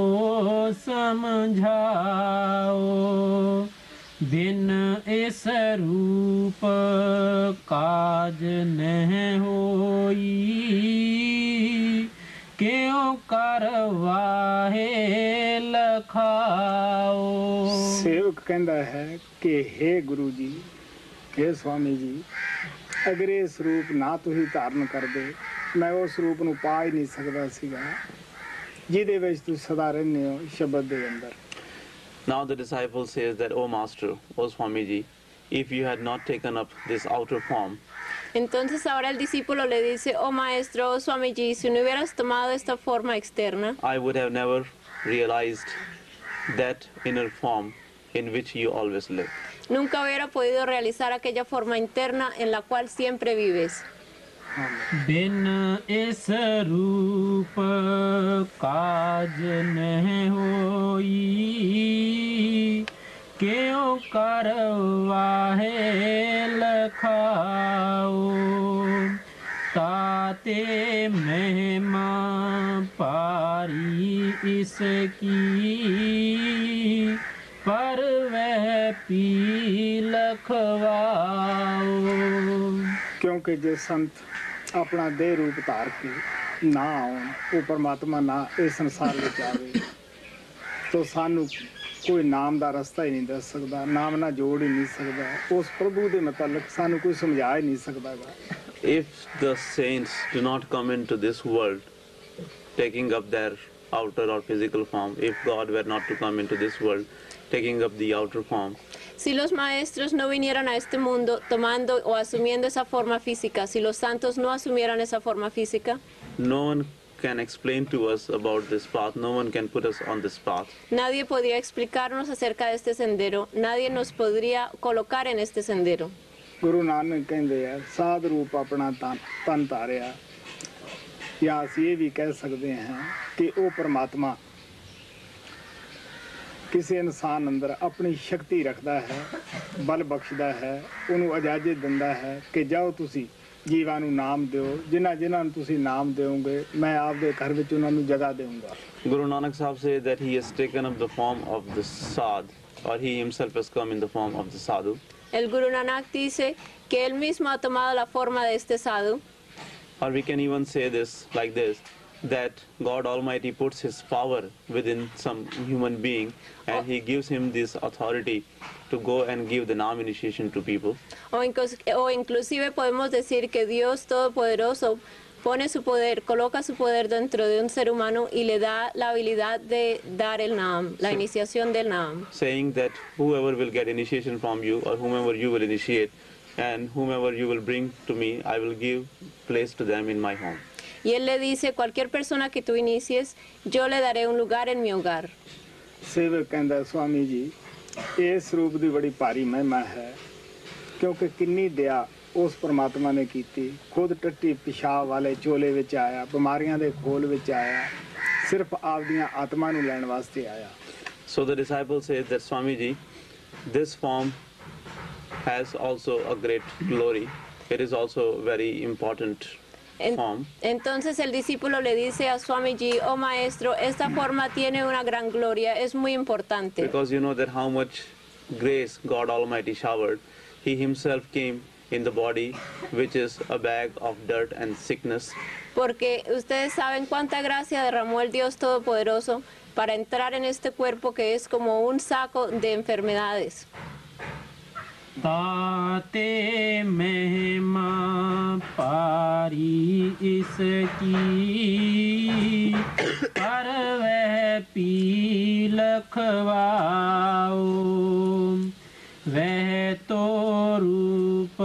समझाओ ਬਿਨ ਇਸ ਰੂਪ ਕਾਜ ਨਹਿ ਹੋਈ। ਕਿਉ ਕਰਵਾਹੇ ਲਖਾਓ। ਸੇਵਕ ਕਹਿੰਦਾ ਹੈ ਕਿ हे ਗੁਰੂ ਜੀ हे ਸਵਾਮੀ ਜੀ, ਅਗਰ ਇਸ ਰੂਪ ਨਾ ਤੁਸੀਂ ਧਾਰਨ ਕਰਦੇ, ਮੈਂ ਉਸ ਰੂਪ ਨੂੰ ਪਾ ਹੀ ਨਹੀਂ ਸਕਦਾ ਸੀਗਾ, ਜਿਹਦੇ ਵਿੱਚ ਤੁਸੀਂ ਸਦਾ ਰਹਿੰਦੇ ਹੋ ਸ਼ਬਦ ਦੇ ਅੰਦਰ। Now the disciple says that, O Master, O Swamiji, if you had not taken up this outer form, Entonces ahora el discípulo le dice, oh maestro, oh Swamiji, si no hubieras tomado esta forma externa, I would have never realized that inner form in which you always live. nunca hubiera podido realizar aquella forma interna en la cual siempre vives. बिन इस रूप काज नहीं होई ਕਰ ਵਾਹੇ ਲਖਾਉ ਤਾਤੇ ਮਹਿਮਾ ਪਾਰੀ ਇਸ ਕੀ। ਪਰ ਵਹਿ ਪੀ ਲਖਵਾਉ ਕਿਉਂਕਿ ਜੇ ਸੰਤ ਆਪਣਾ ਦੇ ਰੂਪ ਧਾਰ ਕੇ ਨਾ ਆਉਣ, ਉਹ ਪਰਮਾਤਮਾ ਨਾ ਇਸ ਸੰਸਾਰ ਵਿੱਚ ਆਵੇ, ਤੋ ਸਾਨੂੰ ਕੋਈ ਨਾਮ ਦਾ ਰਸਤਾ ਹੀ ਨਹੀਂ ਦੱਸ ਸਕਦਾ ਨਾਮ ਨਾਲ ਜੋੜ ਹੀ ਨਹੀਂ ਸਕਦਾ ਉਸ ਪ੍ਰਭੂ ਦੇ ਮੁਤਲਕ ਸਾਨੂੰ ਕੋਈ ਸਮਝਾ ਹੀ ਨਹੀਂ ਸਕਦਾ ਗਾ If the saints do not come into this world taking up their outer or physical form, if God were not to come into this world taking up the outer form, Si los maestros no vinieran a este mundo tomando o asumiendo esa forma física, si los santos no asumieran esa forma física, no one can explain to us about this path, no one can put us on this path. nadie podría explicarnos acerca de este sendero, nadie nos podría colocar en este sendero. Guru Nanak ਕਹਿੰਦੇ ਆ ਸਾਧ ਰੂਪ ਆਪਣਾ ਤਨ ਤਨ ਧਾਰਿਆ ਜਾਂ ਅਸੀਂ ਇਹ ਵੀ ਕਹਿ ਸਕਦੇ ਹਾਂ ਕਿ ਉਹ ਪਰਮਾਤਮਾ ਕਿਸੇ ਇਨਸਾਨ ਅੰਦਰ ਆਪਣੀ ਸ਼ਕਤੀ ਰੱਖਦਾ ਹੈ ਬਲ ਬਖਸ਼ਦਾ ਹੈ ਉਹਨੂੰ ਇਜਾਜ਼ਤ ਦਿੰਦਾ ਹੈ ਕਿ ਜਾਓ ਤੁਸੀਂ ਜੀਵਾਂ ਨੂੰ ਨਾਮ ਦਿਓ ਜਿਨ੍ਹਾਂ ਜਿਨ੍ਹਾਂ ਨੂੰ ਤੁਸੀਂ ਨਾਮ ਦਿਓਗੇ ਮੈਂ ਆਪਦੇ ਘਰ ਵਿੱਚ ਉਹਨਾਂ ਨੂੰ ਜਗ੍ਹਾ ਦੇਵਾਂਗਾ Guru Nanak Sahib says that he has taken up the form of the Sad, or he himself has come in the form of the Sadhu. El Guru Nanak dice que él mismo ha tomado la forma de este sadhu, Or we can even say this like this that God Almighty puts His power within some human being and He gives him this authority to go and give the Nam initiation to people. o, o inclusive podemos decir que Dios Todopoderoso pone su poder, coloca su poder dentro de un ser humano y le da la habilidad de dar el Naam, la Sí. iniciación del Naam. saying that whoever will get initiation from you or whomever you will initiate and whomever you will bring to me, I will give place to them in my home. Y él le dice, cualquier persona que tú inicies, yo le daré un lugar en mi hogar. ਸੇਵਕ ਕਹਿੰਦਾ ਸਵਾਮੀ ਜੀ ਇਸ ਰੂਪ ਦੀ ਬੜੀ ਭਾਰੀ ਮਹਿਮਾ ਹੈ ਕਿਉਂਕਿ ਕਿੰਨੀ ਦਇਆ ਉਸ ਪ੍ਰਮਾਤਮਾ ਨੇ ਕੀਤੀ ਖੁਦ ਟੱਟੀ ਪਿਸ਼ਾਬ ਵਾਲੇ ਚੋਲੇ ਵਿੱਚ ਆਇਆ ਬਿਮਾਰੀਆਂ ਦੇ ਖੋਲ ਵਿੱਚ ਆਇਆ ਸਿਰਫ ਆਪਦੀਆਂ ਆਤਮਾ ਨੂੰ ਲੈਣ ਵਾਸਤੇ ਆਇਆ So the disciple says that Swamiji, this form has also a great glory. It is also very important En- entonces el discípulo le dice a Swamiji, oh maestro, esta forma tiene una gran gloria, es muy importante. Because you know that how much grace God Almighty showered. He himself came in the body, which is a bag of dirt and sickness. Porque ustedes saben cuánta gracia derramó el Dios Todopoderoso para entrar en este cuerpo que es como un saco de enfermedades. ताते महिमा पारी इसकी। पर वह पी लखवाओ वह तो रूप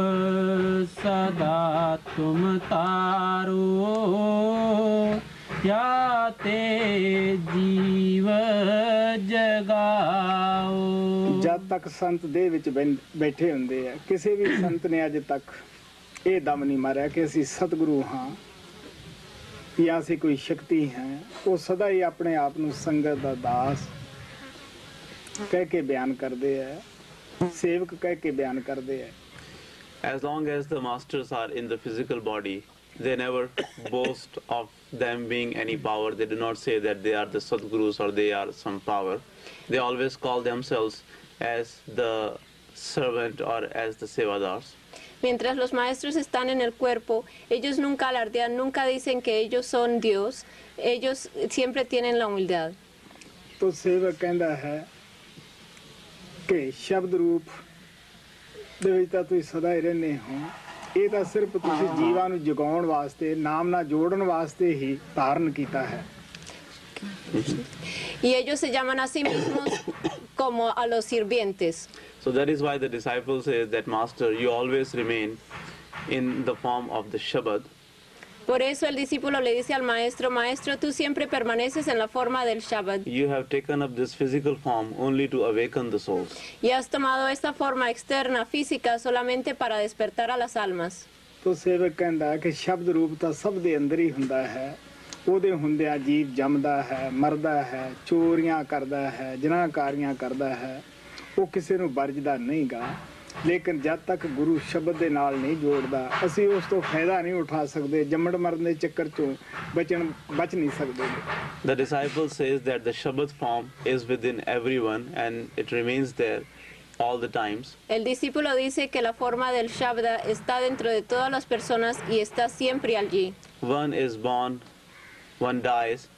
सदा तुम तारो। ਤੱਕ ਸੰਤ ਦੇ ਵਿੱਚ ਬੈਠੇ ਹੁੰਦੇ ਆ ਕਿਸੇ ਵੀ ਸੰਤ ਨੇ ਅਜੇ ਤੱਕ ਇਹ ਦਮ ਨਹੀਂ ਮਾਰਿਆ ਕਿ ਅਸੀਂ ਸਤਿਗੁਰੂ ਹਾਂ ਜਾਂ ਅਸੀਂ ਕੋਈ ਸ਼ਕਤੀ ਹੈ। ਉਹ ਸਦਾ ਹੀ ਆਪਣੇ ਆਪ ਨੂੰ ਸੰਗਤ ਦਾ ਦਾਸ ਕਹਿ ਕੇ ਬਿਆਨ ਕਰਦੇ ਆ ਸੇਵਕ ਕਹਿ ਕੇ ਬਿਆਨ ਕਰਦੇ ਆ। As long as the masters are in the physical body They never boast of them being any power. They do not say that they are the Sadgurus or they are some power. They always call themselves as the servant or as the sevadars. Mientras los maestros están en el cuerpo, ellos nunca alardean, nunca dicen que ellos son Dios. Ellos siempre tienen la humildad. तो ਇਹ ਤਾਂ ਸਿਰਫ ਤੁਸੀਂ ਜੀਵਾਂ ਨੂੰ ਜਗਾਉਣ ਵਾਸਤੇ ਨਾਮ ਨਾਲ ਜੋੜਨ ਵਾਸਤੇ ਹੀ ਧਾਰਨ ਕੀਤਾ ਹੈ Y ellos se llaman a sí mismos como a los sirvientes. So that is why the disciple says that Master, you always remain in the form of the Shabad. Por eso el discípulo le dice al maestro, maestro, tú siempre permaneces en la forma del Shabbat You have taken up this physical form only to awaken the souls. y has tomado esta forma externa, física, solamente para despertar a las almas. ਤੋ ਸੇਵਕ ਕਹਿੰਦਾ ਕਿ ਸ਼ਬਦ ਰੂਪ ਤਾਂ ਸਭ ਦੇ ਅੰਦਰ ਹੀ ਹੁੰਦਾ ਹੈ ਉਹਦੇ ਹੁੰਦਿਆਂ ਜੀਵ ਜੰਮਦਾ ਹੈ ਮਰਦਾ ਹੈ ਚੋਰੀਆਂ ਕਰਦਾ ਹੈ ਜਨਾਕਾਰੀਆਂ ਕਰਦਾ ਹੈ ਉਹ ਕਿਸੇ ਨੂੰ ਵਰਜਦਾ ਨਹੀਂਗਾ ਲੇਕਿਨ ਜਦ ਤੱਕ ਗੁਰੂ ਸ਼ਬਦ ਦੇ ਨਾਲ ਨਹੀਂ ਜੋੜਦਾ ਅਸੀਂ ਉਸ ਤੋਂ ਫਾਇਦਾ ਨਹੀਂ ਉਠਾ ਸਕਦੇ ਜੰਮਣ ਮਰਨ ਦੇ ਚੱਕਰ ਚੋਂ ਬਚਣ ਬਚ ਨਹੀਂ ਸਕਦੇ The disciple says that the Shabad form is within everyone and it remains there all the times. El discípulo dice que la forma del Shabda está dentro de todas las personas y está siempre allí. One is born, one dies,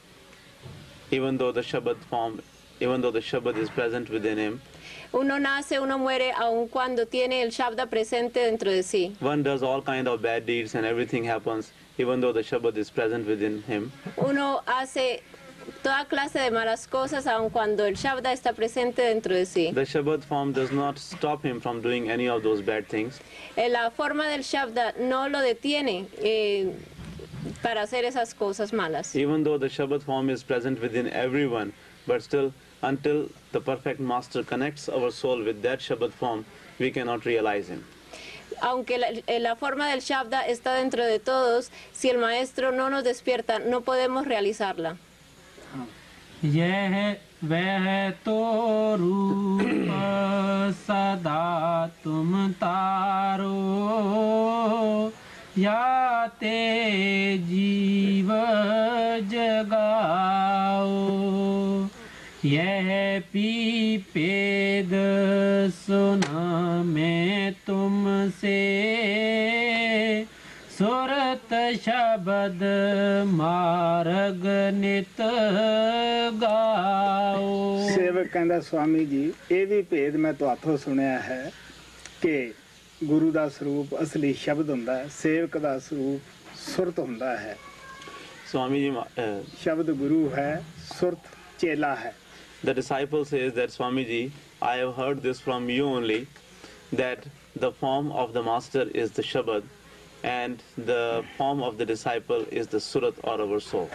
even though the Shabbat form, even though the Shabbat is present within him. Uno nace, uno muere, aun cuando tiene el Shabda presente dentro de sí. One does all kind of bad deeds and everything happens, even though the Shabbat is present within him. Uno hace toda clase de malas cosas, aun cuando el Shabda está presente dentro de sí. The Shabbat form does not stop him from doing any of those bad things. Eh, La forma del Shabda no lo detiene eh, para hacer esas cosas malas. Even though the Shabbat form is present within everyone, but still, until the perfect master connects our soul with that Shabbat form, we cannot realize him. Aunque la, eh, la forma del Shabda está dentro de todos, si el maestro no nos despierta, no podemos realizarla. यह वह तो रूप सदा तुम तारो या ते जीव जगाओ यह पी पेद सुना मैं तुमसे सुरत शब्द मार्ग नित गाओ ਸੇਵਕ ਕਹਿੰਦਾ ਸਵਾਮੀ ਜੀ ਇਹ ਵੀ ਭੇਦ ਮੈਂ ਤੁਹਾਥੋਂ ਸੁਣਿਆ ਹੈ ਕਿ ਗੁਰੂ ਦਾ ਸਰੂਪ ਅਸਲੀ ਸ਼ਬਦ ਹੁੰਦਾ ਹੈ ਸੇਵਕ ਦਾ ਸਰੂਪ ਸੁਰਤ ਹੁੰਦਾ ਹੈ Swami, uh, ਸ਼ਬਦ ਗੁਰੂ ਹੈ ਸੁਰਤ ਚੇਲਾ ਹੈ the disciple says that Swamiji, I have heard this from you only, that the form of the master is the Shabad, and the form of the disciple is the Surat or our soul.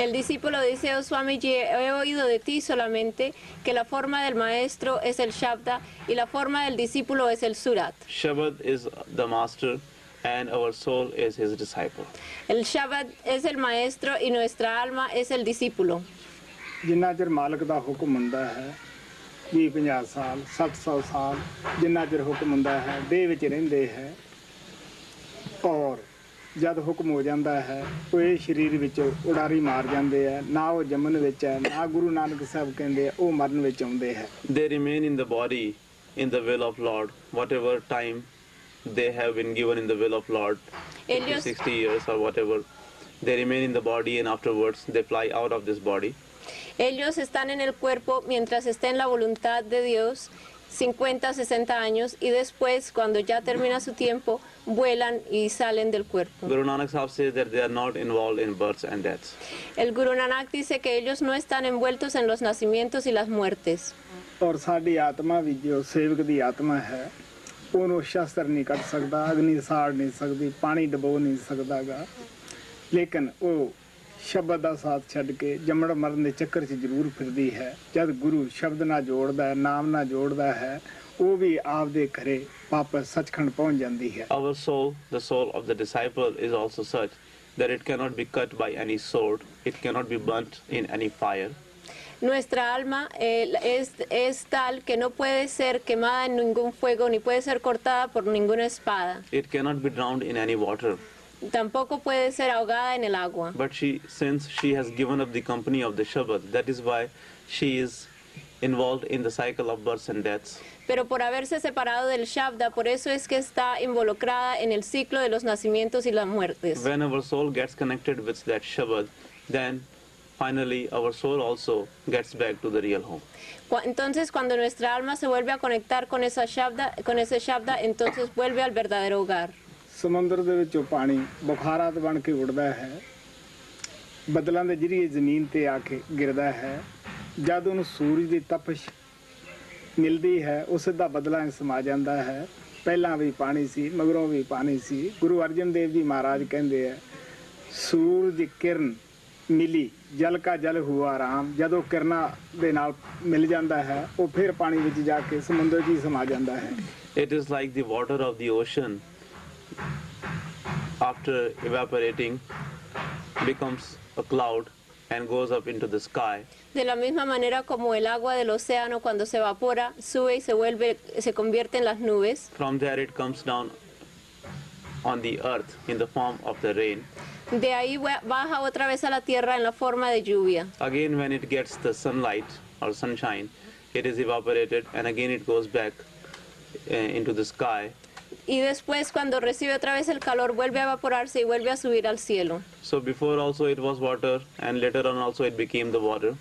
El discípulo dice, oh Swamiji, he oído de ti solamente que la forma del maestro es el Shabda y la forma del discípulo es el Surat. Shabad is the master, and our soul is his disciple. El Shabad es el maestro y nuestra alma es el discípulo. ਜਿੰਨਾ ਚਿਰ ਮਾਲਕ ਦਾ ਹੁਕਮ ਹੁੰਦਾ ਹੈ 20 50 ਸਾਲ 700 ਸਾਲ ਜਿੰਨਾ ਚਿਰ ਹੁਕਮ ਹੁੰਦਾ ਹੈ ਦੇਹ ਵਿੱਚ ਰਹਿੰਦੇ ਹੈ ਔਰ ਜਦ ਹੁਕਮ ਹੋ ਜਾਂਦਾ ਹੈ ਉਹ ਇਹ ਸਰੀਰ ਵਿੱਚ ਉਡਾਰੀ ਮਾਰ ਜਾਂਦੇ ਆ ਨਾ ਉਹ ਜੰਮਣ ਵਿੱਚ ਹੈ ਨਾ ਗੁਰੂ ਨਾਨਕ ਸਾਹਿਬ ਕਹਿੰਦੇ ਆ ਉਹ ਮਰਨ ਵਿੱਚ ਆਉਂਦੇ ਹੈ They remain in the body in the will of Lord, whatever time they have been given in the will of Lord, 50, Ellos- 60 years or whatever. They remain in the body, and afterwards they fly out of this body. Ellos están en el cuerpo mientras esté en la voluntad de Dios 50, 60 años y después, cuando ya termina su tiempo, vuelan y salen del cuerpo. Guru Nanak Sahib says that they are not involved in births and deaths. El Guru Nanak dice que ellos no están envueltos en los nacimientos y las muertes. ਔਰ ਸਾਡੀ ਆਤਮਾ ਵੀ ਜੋ ਸੇਵਕ ਦੀ ਆਤਮਾ ਹੈ ਉਹਨੂੰ ਸ਼ਸਤਰ ਨਹੀਂ ਕੱਟ ਸਕਦਾ ਅਗਨੀ ਸਾੜ ਨਹੀਂ ਸਕਦੀ ਪਾਣੀ ਡਬੋ ਨਹੀਂ ਸਕਦਾਗਾ ਲੇਕਿਨ ਉਹ ਸ਼ਬਦ ਦਾ ਸਾਥ ਛੱਡ ਕੇ ਜੰਮਣ ਮਰਨ ਦੇ ਚੱਕਰ 'ਚ ਜ਼ਰੂਰ ਫਿਰਦੀ ਹੈ ਜਦ ਗੁਰੂ ਸ਼ਬਦ ਨਾਲ ਜੋੜਦਾ ਹੈ ਨਾਮ ਨਾਲ ਜੋੜਦਾ ਹੈ ਉਹ ਵੀ ਆਪਦੇ ਘਰੇ ਵਾਪਸ ਸੱਚਖੰਡ ਪਹੁੰਚ ਜਾਂਦੀ ਹੈ Our soul, the soul of the disciple, is also such that it cannot be cut by any sword, it cannot be burnt in any fire. Nuestra alma eh, es, es tal que no puede ser quemada en ningún fuego ni puede ser cortada por ninguna espada. It cannot be drowned in any water. Tampoco puede ser ahogada en el agua. But she, since she has given up the company of the Shabbat, that is why she is involved in the cycle of births and deaths. Pero por haberse separado del Shabda, por eso es que está involucrada en el ciclo de los nacimientos y las muertes. When our soul gets connected with that Shabbat, then finally our soul also gets back to the real home. Entonces, cuando nuestra alma se vuelve a conectar con, esa shabda, con ese Shabda, entonces vuelve al verdadero hogar. ਸਮੁੰਦਰ ਦੇ ਵਿੱਚੋਂ ਪਾਣੀ ਬੁਖਾਰਾਤ ਬਣ ਕੇ ਉੱਡਦਾ ਹੈ। ਬੱਦਲਾਂ ਦੇ ਜਰੀਏ ਜ਼ਮੀਨ ਤੇ ਆ ਕੇ ਗਿਰਦਾ ਹੈ। ਜਦ ਉਹਨੂੰ ਸੂਰਜ ਦੀ ਤਪਸ਼ ਮਿਲਦੀ ਹੈ ਉਹ ਸਿੱਧਾ ਬਦਲਾਂ 'ਚ ਸਮਾ ਜਾਂਦਾ ਹੈ। ਪਹਿਲਾਂ ਵੀ ਪਾਣੀ ਸੀ, ਮਗਰੋਂ ਵੀ ਪਾਣੀ ਸੀ। ਗੁਰੂ ਅਰਜਨ ਦੇਵ ਜੀ ਮਹਾਰਾਜ ਕਹਿੰਦੇ ਆ, ਸੂਰਜ ਦੀ ਕਿਰਨ ਮਿਲੀ, ਜਲ ਕਾ ਜਲ ਹੁਆ ਰਾਮ। ਜਦੋਂ ਕਿਰਨਾਂ ਦੇ ਨਾਲ ਮਿਲ ਜਾਂਦਾ ਹੈ, ਉਹ ਫਿਰ ਪਾਣੀ ਵਿੱਚ ਜਾ ਕੇ ਸਮੁੰਦਰ 'ਚ ਹੀ ਸਮਾ ਜਾਂਦਾ ਹੈ। It is like the water of the ocean after evaporating becomes a cloud and goes up into the sky. De la misma manera como el agua del océano cuando se evapora, sube y se vuelve, se convierte en las nubes. From there it comes down on the earth in the form of the rain. De ahí ba- baja otra vez a la tierra en la forma de lluvia. Again when it gets the sunlight or sunshine, it is evaporated, and again it goes back uh, into the sky. Y después cuando recibe otra vez el calor vuelve a evaporarse y vuelve a subir al cielo. So before also it was water, and later on also it became the water.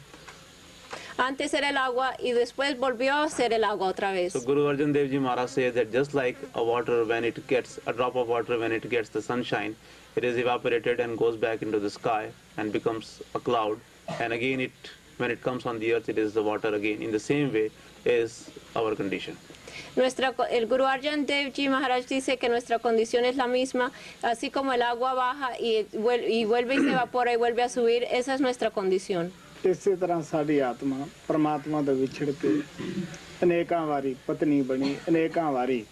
Antes era el agua y después volvió a ser el agua otra vez. So Guru Arjan Dev Ji Maharaj says that just like a water when it gets a drop of water when it gets the sunshine, it is evaporated and goes back into the sky and becomes a cloud. And again it when it comes on the earth it is the water again. In the same way is our condition. Nuestra, co- el Guru Arjan Dev Ji Maharaj dice que nuestra condición es la misma, así como el agua baja y, vuel- y vuelve y se evapora y vuelve a subir, esa es nuestra condición. ਇਸੇ ਤਰ੍ਹਾਂ ਸਾਡੀ ਆਤਮਾ ਪਰਮਾਤਮਾ ਤੋਂ ਵਿਛੜ ਕੇ ਅਨੇਕਾਂ ਵਾਰੀ ਪਤਨੀ ਬਣੀ ਅਨੇਕਾਂ ਵਾਰੀ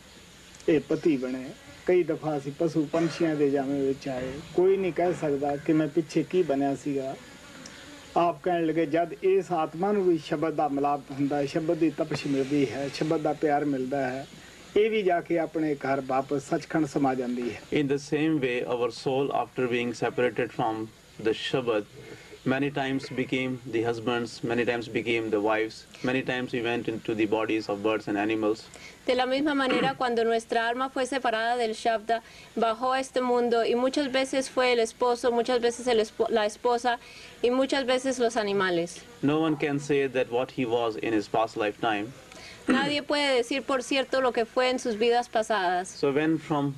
ਇਹ ਪਤੀ ਬਣੇ ਕਈ ਦਫਾ ਅਸੀਂ ਪਸ਼ੂ ਪੰਛੀਆਂ ਦੇ ਜਾਮੇ ਵਿੱਚ ਆਏ ਕੋਈ ਨਹੀਂ ਕਹਿ ਸਕਦਾ ਕਿ ਮੈਂ ਪਿੱਛੇ ਕੀ ਬਣਿਆ ਸੀਗਾ ਆਪ ਕਹਿਣ ਲੱਗੇ ਜਦ ਇਸ ਆਤਮਾ ਨੂੰ ਵੀ ਸ਼ਬਦ ਦਾ ਮਿਲਾਪ ਹੁੰਦਾ ਹੈ ਸ਼ਬਦ ਦੀ ਤਪਸ਼ ਮਿਲਦੀ ਹੈ ਸ਼ਬਦ ਦਾ ਪਿਆਰ ਮਿਲਦਾ ਹੈ ਇਹ ਵੀ ਜਾ ਕੇ ਆਪਣੇ ਘਰ ਵਾਪਸ ਸੱਚਖੰਡ ਸਮਾ ਜਾਂਦੀ ਹੈ। In the same way, our soul, after being separated from the Shabad, many times became the husbands, many times became the wives, many times we went into the bodies of birds and animals. De la misma manera, cuando nuestra alma fue separada del Shabda, bajó a este mundo y muchas veces fue el esposo, muchas veces el la esposa y muchas veces los animales. No one can say that what he was in his past lifetime. Nadie puede decir por cierto lo que fue en sus vidas pasadas. So when from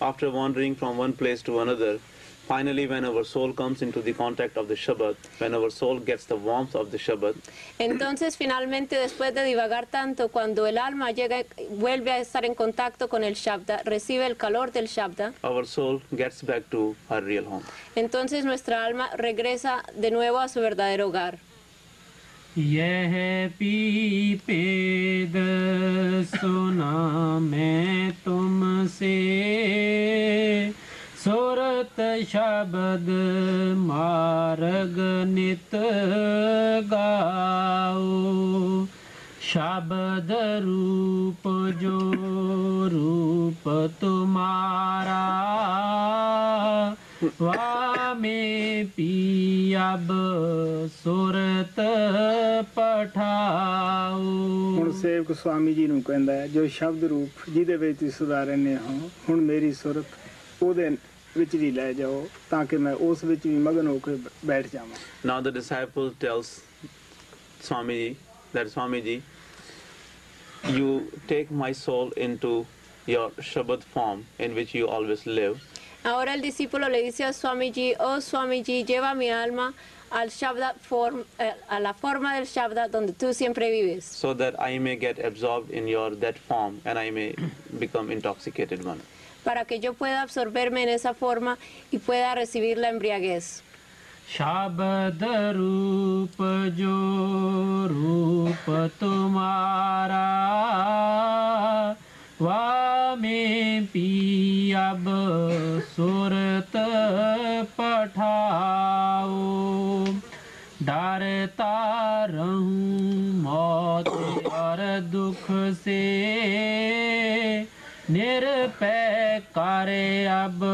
after wandering from one place to another, finally when our soul comes into the contact of the Shabad, when our soul gets the warmth of the Shabad, Entonces, finalmente, después de divagar tanto, cuando el alma llega, vuelve a estar en contacto con el Shabda, recibe el calor del Shabda, our soul gets back to her real home. entonces nuestra alma regresa de nuevo a su verdadero hogar. यह पी पेद सुना मैं तुमसे सुरत शब्द मार्ग नित गाओ शब्द रूप जो रूप तुम्हारा वामे पियाब सुरत पठाओ ਹੁਣ ਸੇਵਕ ਸਵਾਮੀ ਜੀ ਨੂੰ ਕਹਿੰਦਾ ਹੈ ਜੋ ਸ਼ਬਦ ਰੂਪ ਜਿਹਦੇ ਵਿੱਚ ਤੁਸੀਂ ਸਦਾ ਰਹਿੰਦੇ ਹੋ ਹੁਣ ਮੇਰੀ ਸੁਰਤ ਉਹਦੇ ਵਿੱਚ ਵੀ ਲੈ ਜਾਓ ਤਾਂ ਕਿ ਮੈਂ ਉਸ ਵਿੱਚ ਵੀ ਮਗਨ ਹੋ ਕੇ ਬੈਠ ਜਾਵਾਂ Now the disciple tells Swamiji that Swamiji, you take my soul into your Shabad form in which you always live, Ahora el discípulo le dice a Swamiji, oh Swamiji, lleva mi alma al Shabda form, eh, a la forma del Shabda donde tú siempre vives, so that I may get absorbed in your that form and I may become intoxicated one. para que yo pueda absorberme en esa forma y pueda recibir la embriaguez. शब्द रूप जो रूप तुम्हारा वामे पियाब सुरत पठाओ डरता रहूं मौत और दुख से ਨਿਰਪੈ ਕਰ ਅਬ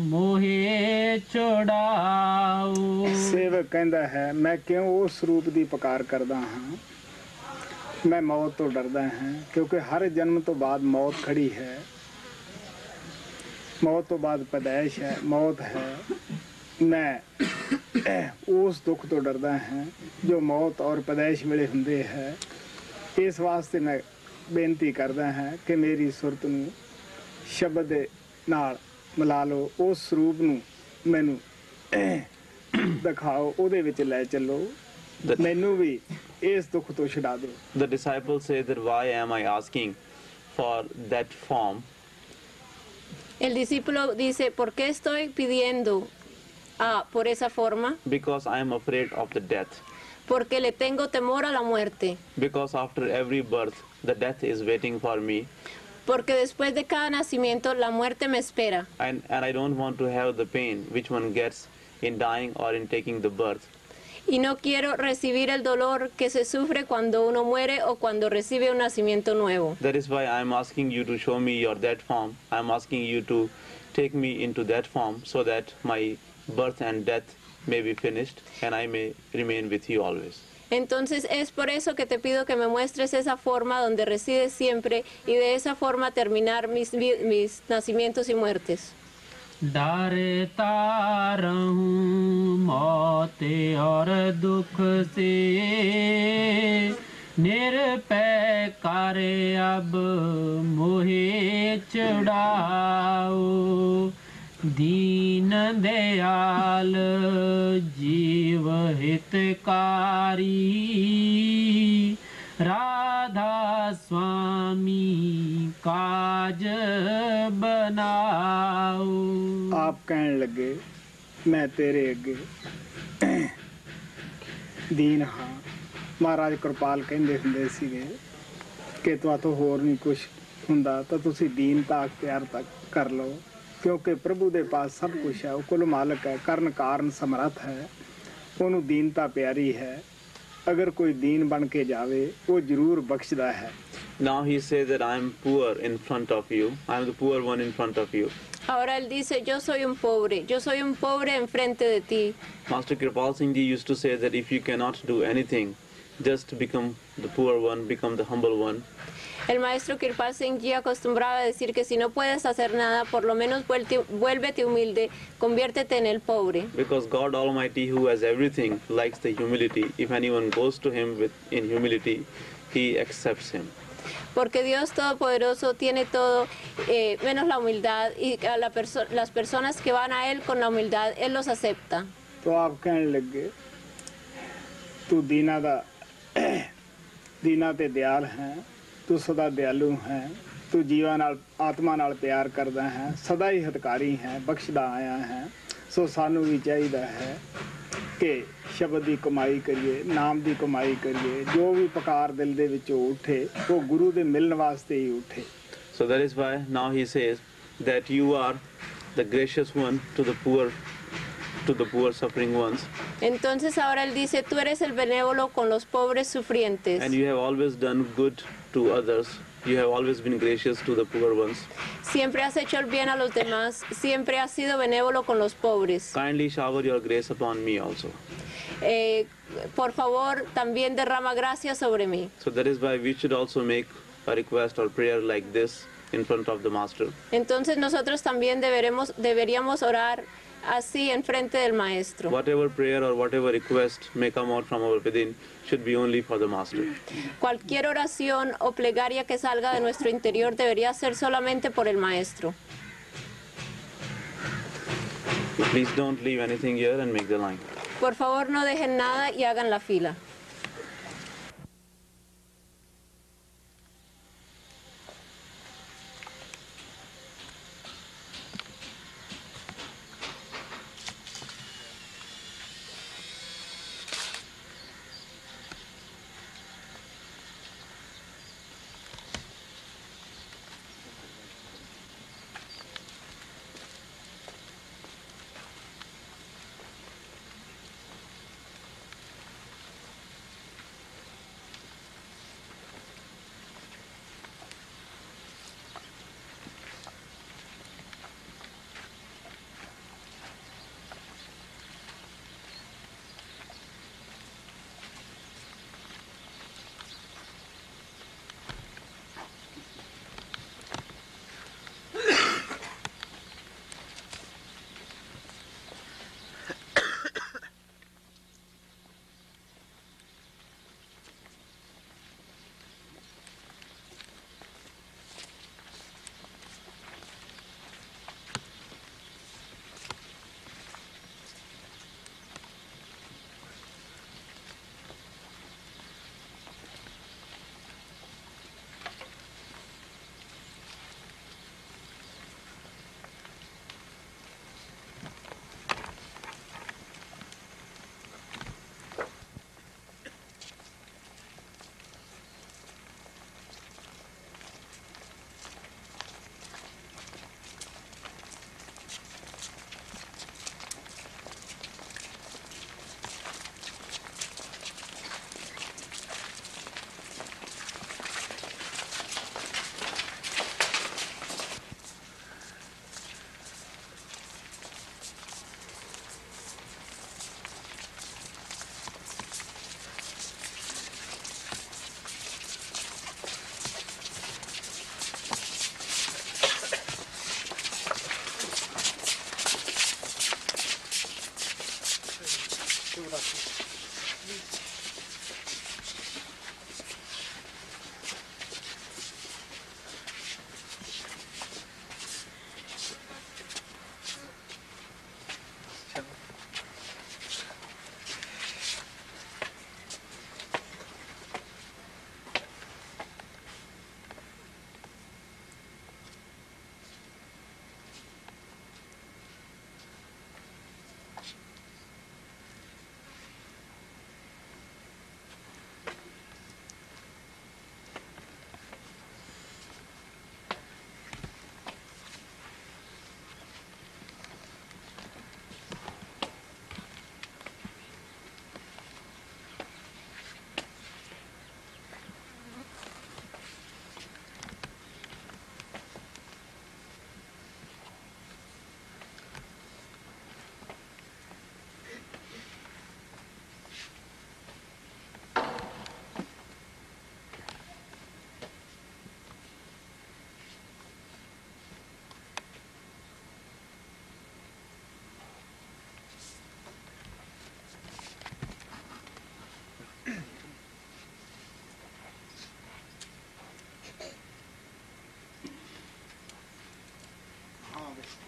ਮੋਹਿ ਛੁਡਾਉ ਸੇਵਕ ਕਹਿੰਦਾ ਹੈ, ਮੈਂ ਕਿਉਂ ਉਸ ਰੂਪ ਦੀ ਪਕਾਰ ਕਰਦਾ ਹਾਂ? ਮੈਂ ਮੌਤ ਤੋਂ ਡਰਦਾ ਹਾਂ, ਕਿਉਂਕਿ ਹਰ ਜਨਮ ਤੋਂ ਬਾਅਦ ਮੌਤ ਖੜੀ ਹੈ। ਮੌਤ ਤੋਂ ਬਾਅਦ ਪਦਾਇਸ਼ ਹੈ, ਮੌਤ ਹੈ। ਮੈਂ ਉਸ ਦੁੱਖ ਤੋਂ ਡਰਦਾ ਹਾਂ, ਜੋ ਮੌਤ ਔਰ ਪਦਾਇਸ਼ ਮਿਲੇ ਹੁੰਦੇ ਹੈ। ਇਸ ਵਾਸਤੇ ਮੈਂ ਬੇਨਤੀ ਕਰਦਾ ਹਾਂ ਕਿ ਮੇਰੀ ਸੁਰਤ ਨੂੰ ਸ਼ਬਦ ਦੇ ਨਾਲ ਮਿਲਾ ਲਓ ਉਸ ਰੂਪ ਨੂੰ ਮੈਨੂੰ ਦਿਖਾਓ ਉਹਦੇ ਵਿੱਚ ਲੈ ਚੱਲੋ ਮੈਨੂੰ ਵੀ ਇਸ ਦੁੱਖ ਤੋਂ ਛੁਡਾ ਦਿਓ the disciple says that why am I asking for that form? El discípulo dice, ¿por qué estoy pidiendo ah, por esa forma? Because I am afraid of the death. Porque le tengo temor a la muerte. Because after every birth, the death is waiting for me, Porque después de cada nacimiento la muerte me espera. and, and I don't want to have the pain which one gets in dying or in taking the birth. Y no quiero recibir el dolor que se sufre cuando uno muere o cuando recibe un nacimiento nuevo. That is why I am asking you to show me your that form. I am asking you to take me into that form so that my birth and death may be finished and I may remain with you always. Entonces es por eso que te pido que me muestres esa forma donde resides siempre y de esa forma terminar mis, vi- mis nacimientos y muertes. डरता रहूं मौत और दुख से निरपय कर अब मोहे चढ़ाओ ਦੀਨ ਦਿਆਲ ਜੀਵ ਹਿਤਕਾਰੀ ਰਾਧਾ ਸੁਆਮੀ ਕਾਜ ਬਨਾਉ ਆਪ ਕਹਿਣ ਲੱਗੇ ਮੈਂ ਤੇਰੇ ਅੱਗੇ ਦੀਨ ਹਾਂ ਮਹਾਰਾਜ ਕਿਰਪਾਲ ਕਹਿੰਦੇ ਹੁੰਦੇ ਸੀਗੇ ਕਿ ਤੁਹਾਤੋਂ ਹੋਰ ਨਹੀਂ ਕੁਝ ਹੁੰਦਾ ਤਾਂ ਤੁਸੀਂ ਦੀਨ ਤਾਂ ਅਖਤਿਆਰ ਤੱਕ ਕਰ ਲਓ ਕਿਉਂਕਿ ਪ੍ਰਭੂ ਦੇ ਪਾਸ ਸਭ ਕੁਝ ਹੈ ਉਹ ਕੁਲ ਮਾਲਕ ਹੈ ਕਰਨ ਕਾਰਨ ਸਮਰੱਥ ਹੈ ਉਹਨੂੰ ਦੀਨਤਾ ਪਿਆਰੀ ਹੈ ਅਗਰ ਕੋਈ ਦੀਨ ਬਣ ਕੇ ਜਾਵੇ ਉਹ ਜ਼ਰੂਰ ਬਖਸ਼ਦਾ ਹੈ Now he says that I am poor in front of you. I am the poor one in front of you. Ahora él dice, yo soy un pobre, yo soy un pobre enfrente de ti. Master Kripal Singh Ji used to say that if you cannot do anything, just become the poor one, become the humble one. El maestro Kirpal Senghi acostumbraba a decir que si no puedes hacer nada, por lo menos vuélvete humilde, conviértete en el pobre. Because God Almighty, who has everything, likes the humility. If anyone goes to him with, in humility, he accepts him porque Dios Todopoderoso tiene todo eh, menos la humildad y a la perso las personas que van a Él con la humildad, Él los acepta. ਤੂੰ ਸਦਾ ਦਿਆਲੂ ਹੈ ਤੂੰ ਜੀਵਾਂ ਨਾਲ ਆਤਮਾ ਨਾਲ ਪਿਆਰ ਕਰਦਾ ਹੈ ਸਦਾ ਹੀ ਹਿਤਕਾਰੀ ਹੈ ਬਖਸ਼ਦਾ ਆਇਆ ਹੈ ਸੋ ਸਾਨੂੰ ਵੀ ਚਾਹੀਦਾ ਹੈ ਕਿ ਸ਼ਬਦ ਦੀ ਕਮਾਈ ਕਰੀਏ ਨਾਮ ਦੀ ਕਮਾਈ ਕਰੀਏ ਜੋ ਵੀ ਪਕਾਰ ਦਿਲ ਦੇ ਵਿੱਚੋਂ ਉੱਠੇ ਉਹ ਗੁਰੂ ਦੇ ਮਿਲਣ ਵਾਸਤੇ ਹੀ ਉੱਠੇ So that is why now he says that you are the gracious one to the poor, to the poor suffering ones, Entonces ahora Él dice, tú eres el benévolo con los pobres sufrientes. and you have always done good to others. You have always been gracious to the poor ones. Siempre has hecho el bien a los demás, siempre has sido benévolo con los pobres. Kindly shower your grace upon me also. Eh, por favor, también derrama gracia sobre mí. So that is why we should also make a request or prayer like this in front of the Master. Entonces nosotros también deberemos, deberíamos orar así en frente del Maestro. Whatever prayer or whatever request may come out from our within should be only for the Master. Cualquier oración o plegaria que salga de nuestro interior debería ser solamente por el Maestro. Please don't leave anything here and make the line. Por favor, no dejen nada y hagan la fila.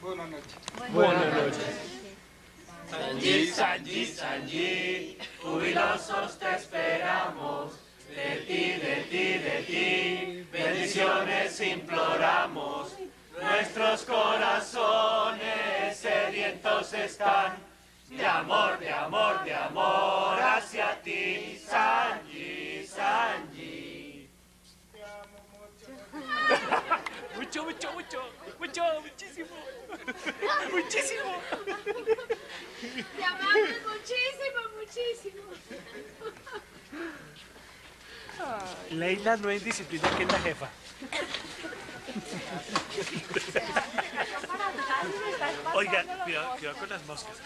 Buenas noches. Buenas noches. Sanji, Sanji, Sanji, jubilosos te esperamos. De ti, de ti, de ti, bendiciones imploramos. Nuestros corazones sedientos están de amor, de amor, de amor hacia ti, Sanji, Sanji. Mucho, mucho, mucho, mucho, muchísimo. Muchísimo. Te amamos muchísimo, muchísimo. Leila no es disciplina que es la jefa. Oiga, cuidado, cuidado con las moscas.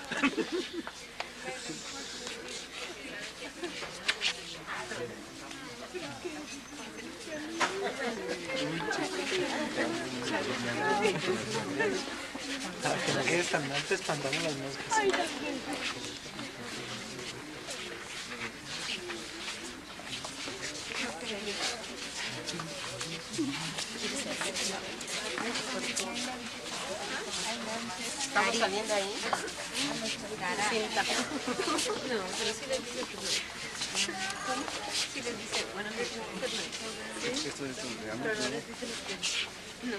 Para que no quedes tan mal, te espantamos las moscas. ¿Estamos saliendo ahí? Tapar. No, pero sí ¿Cómo? Si les no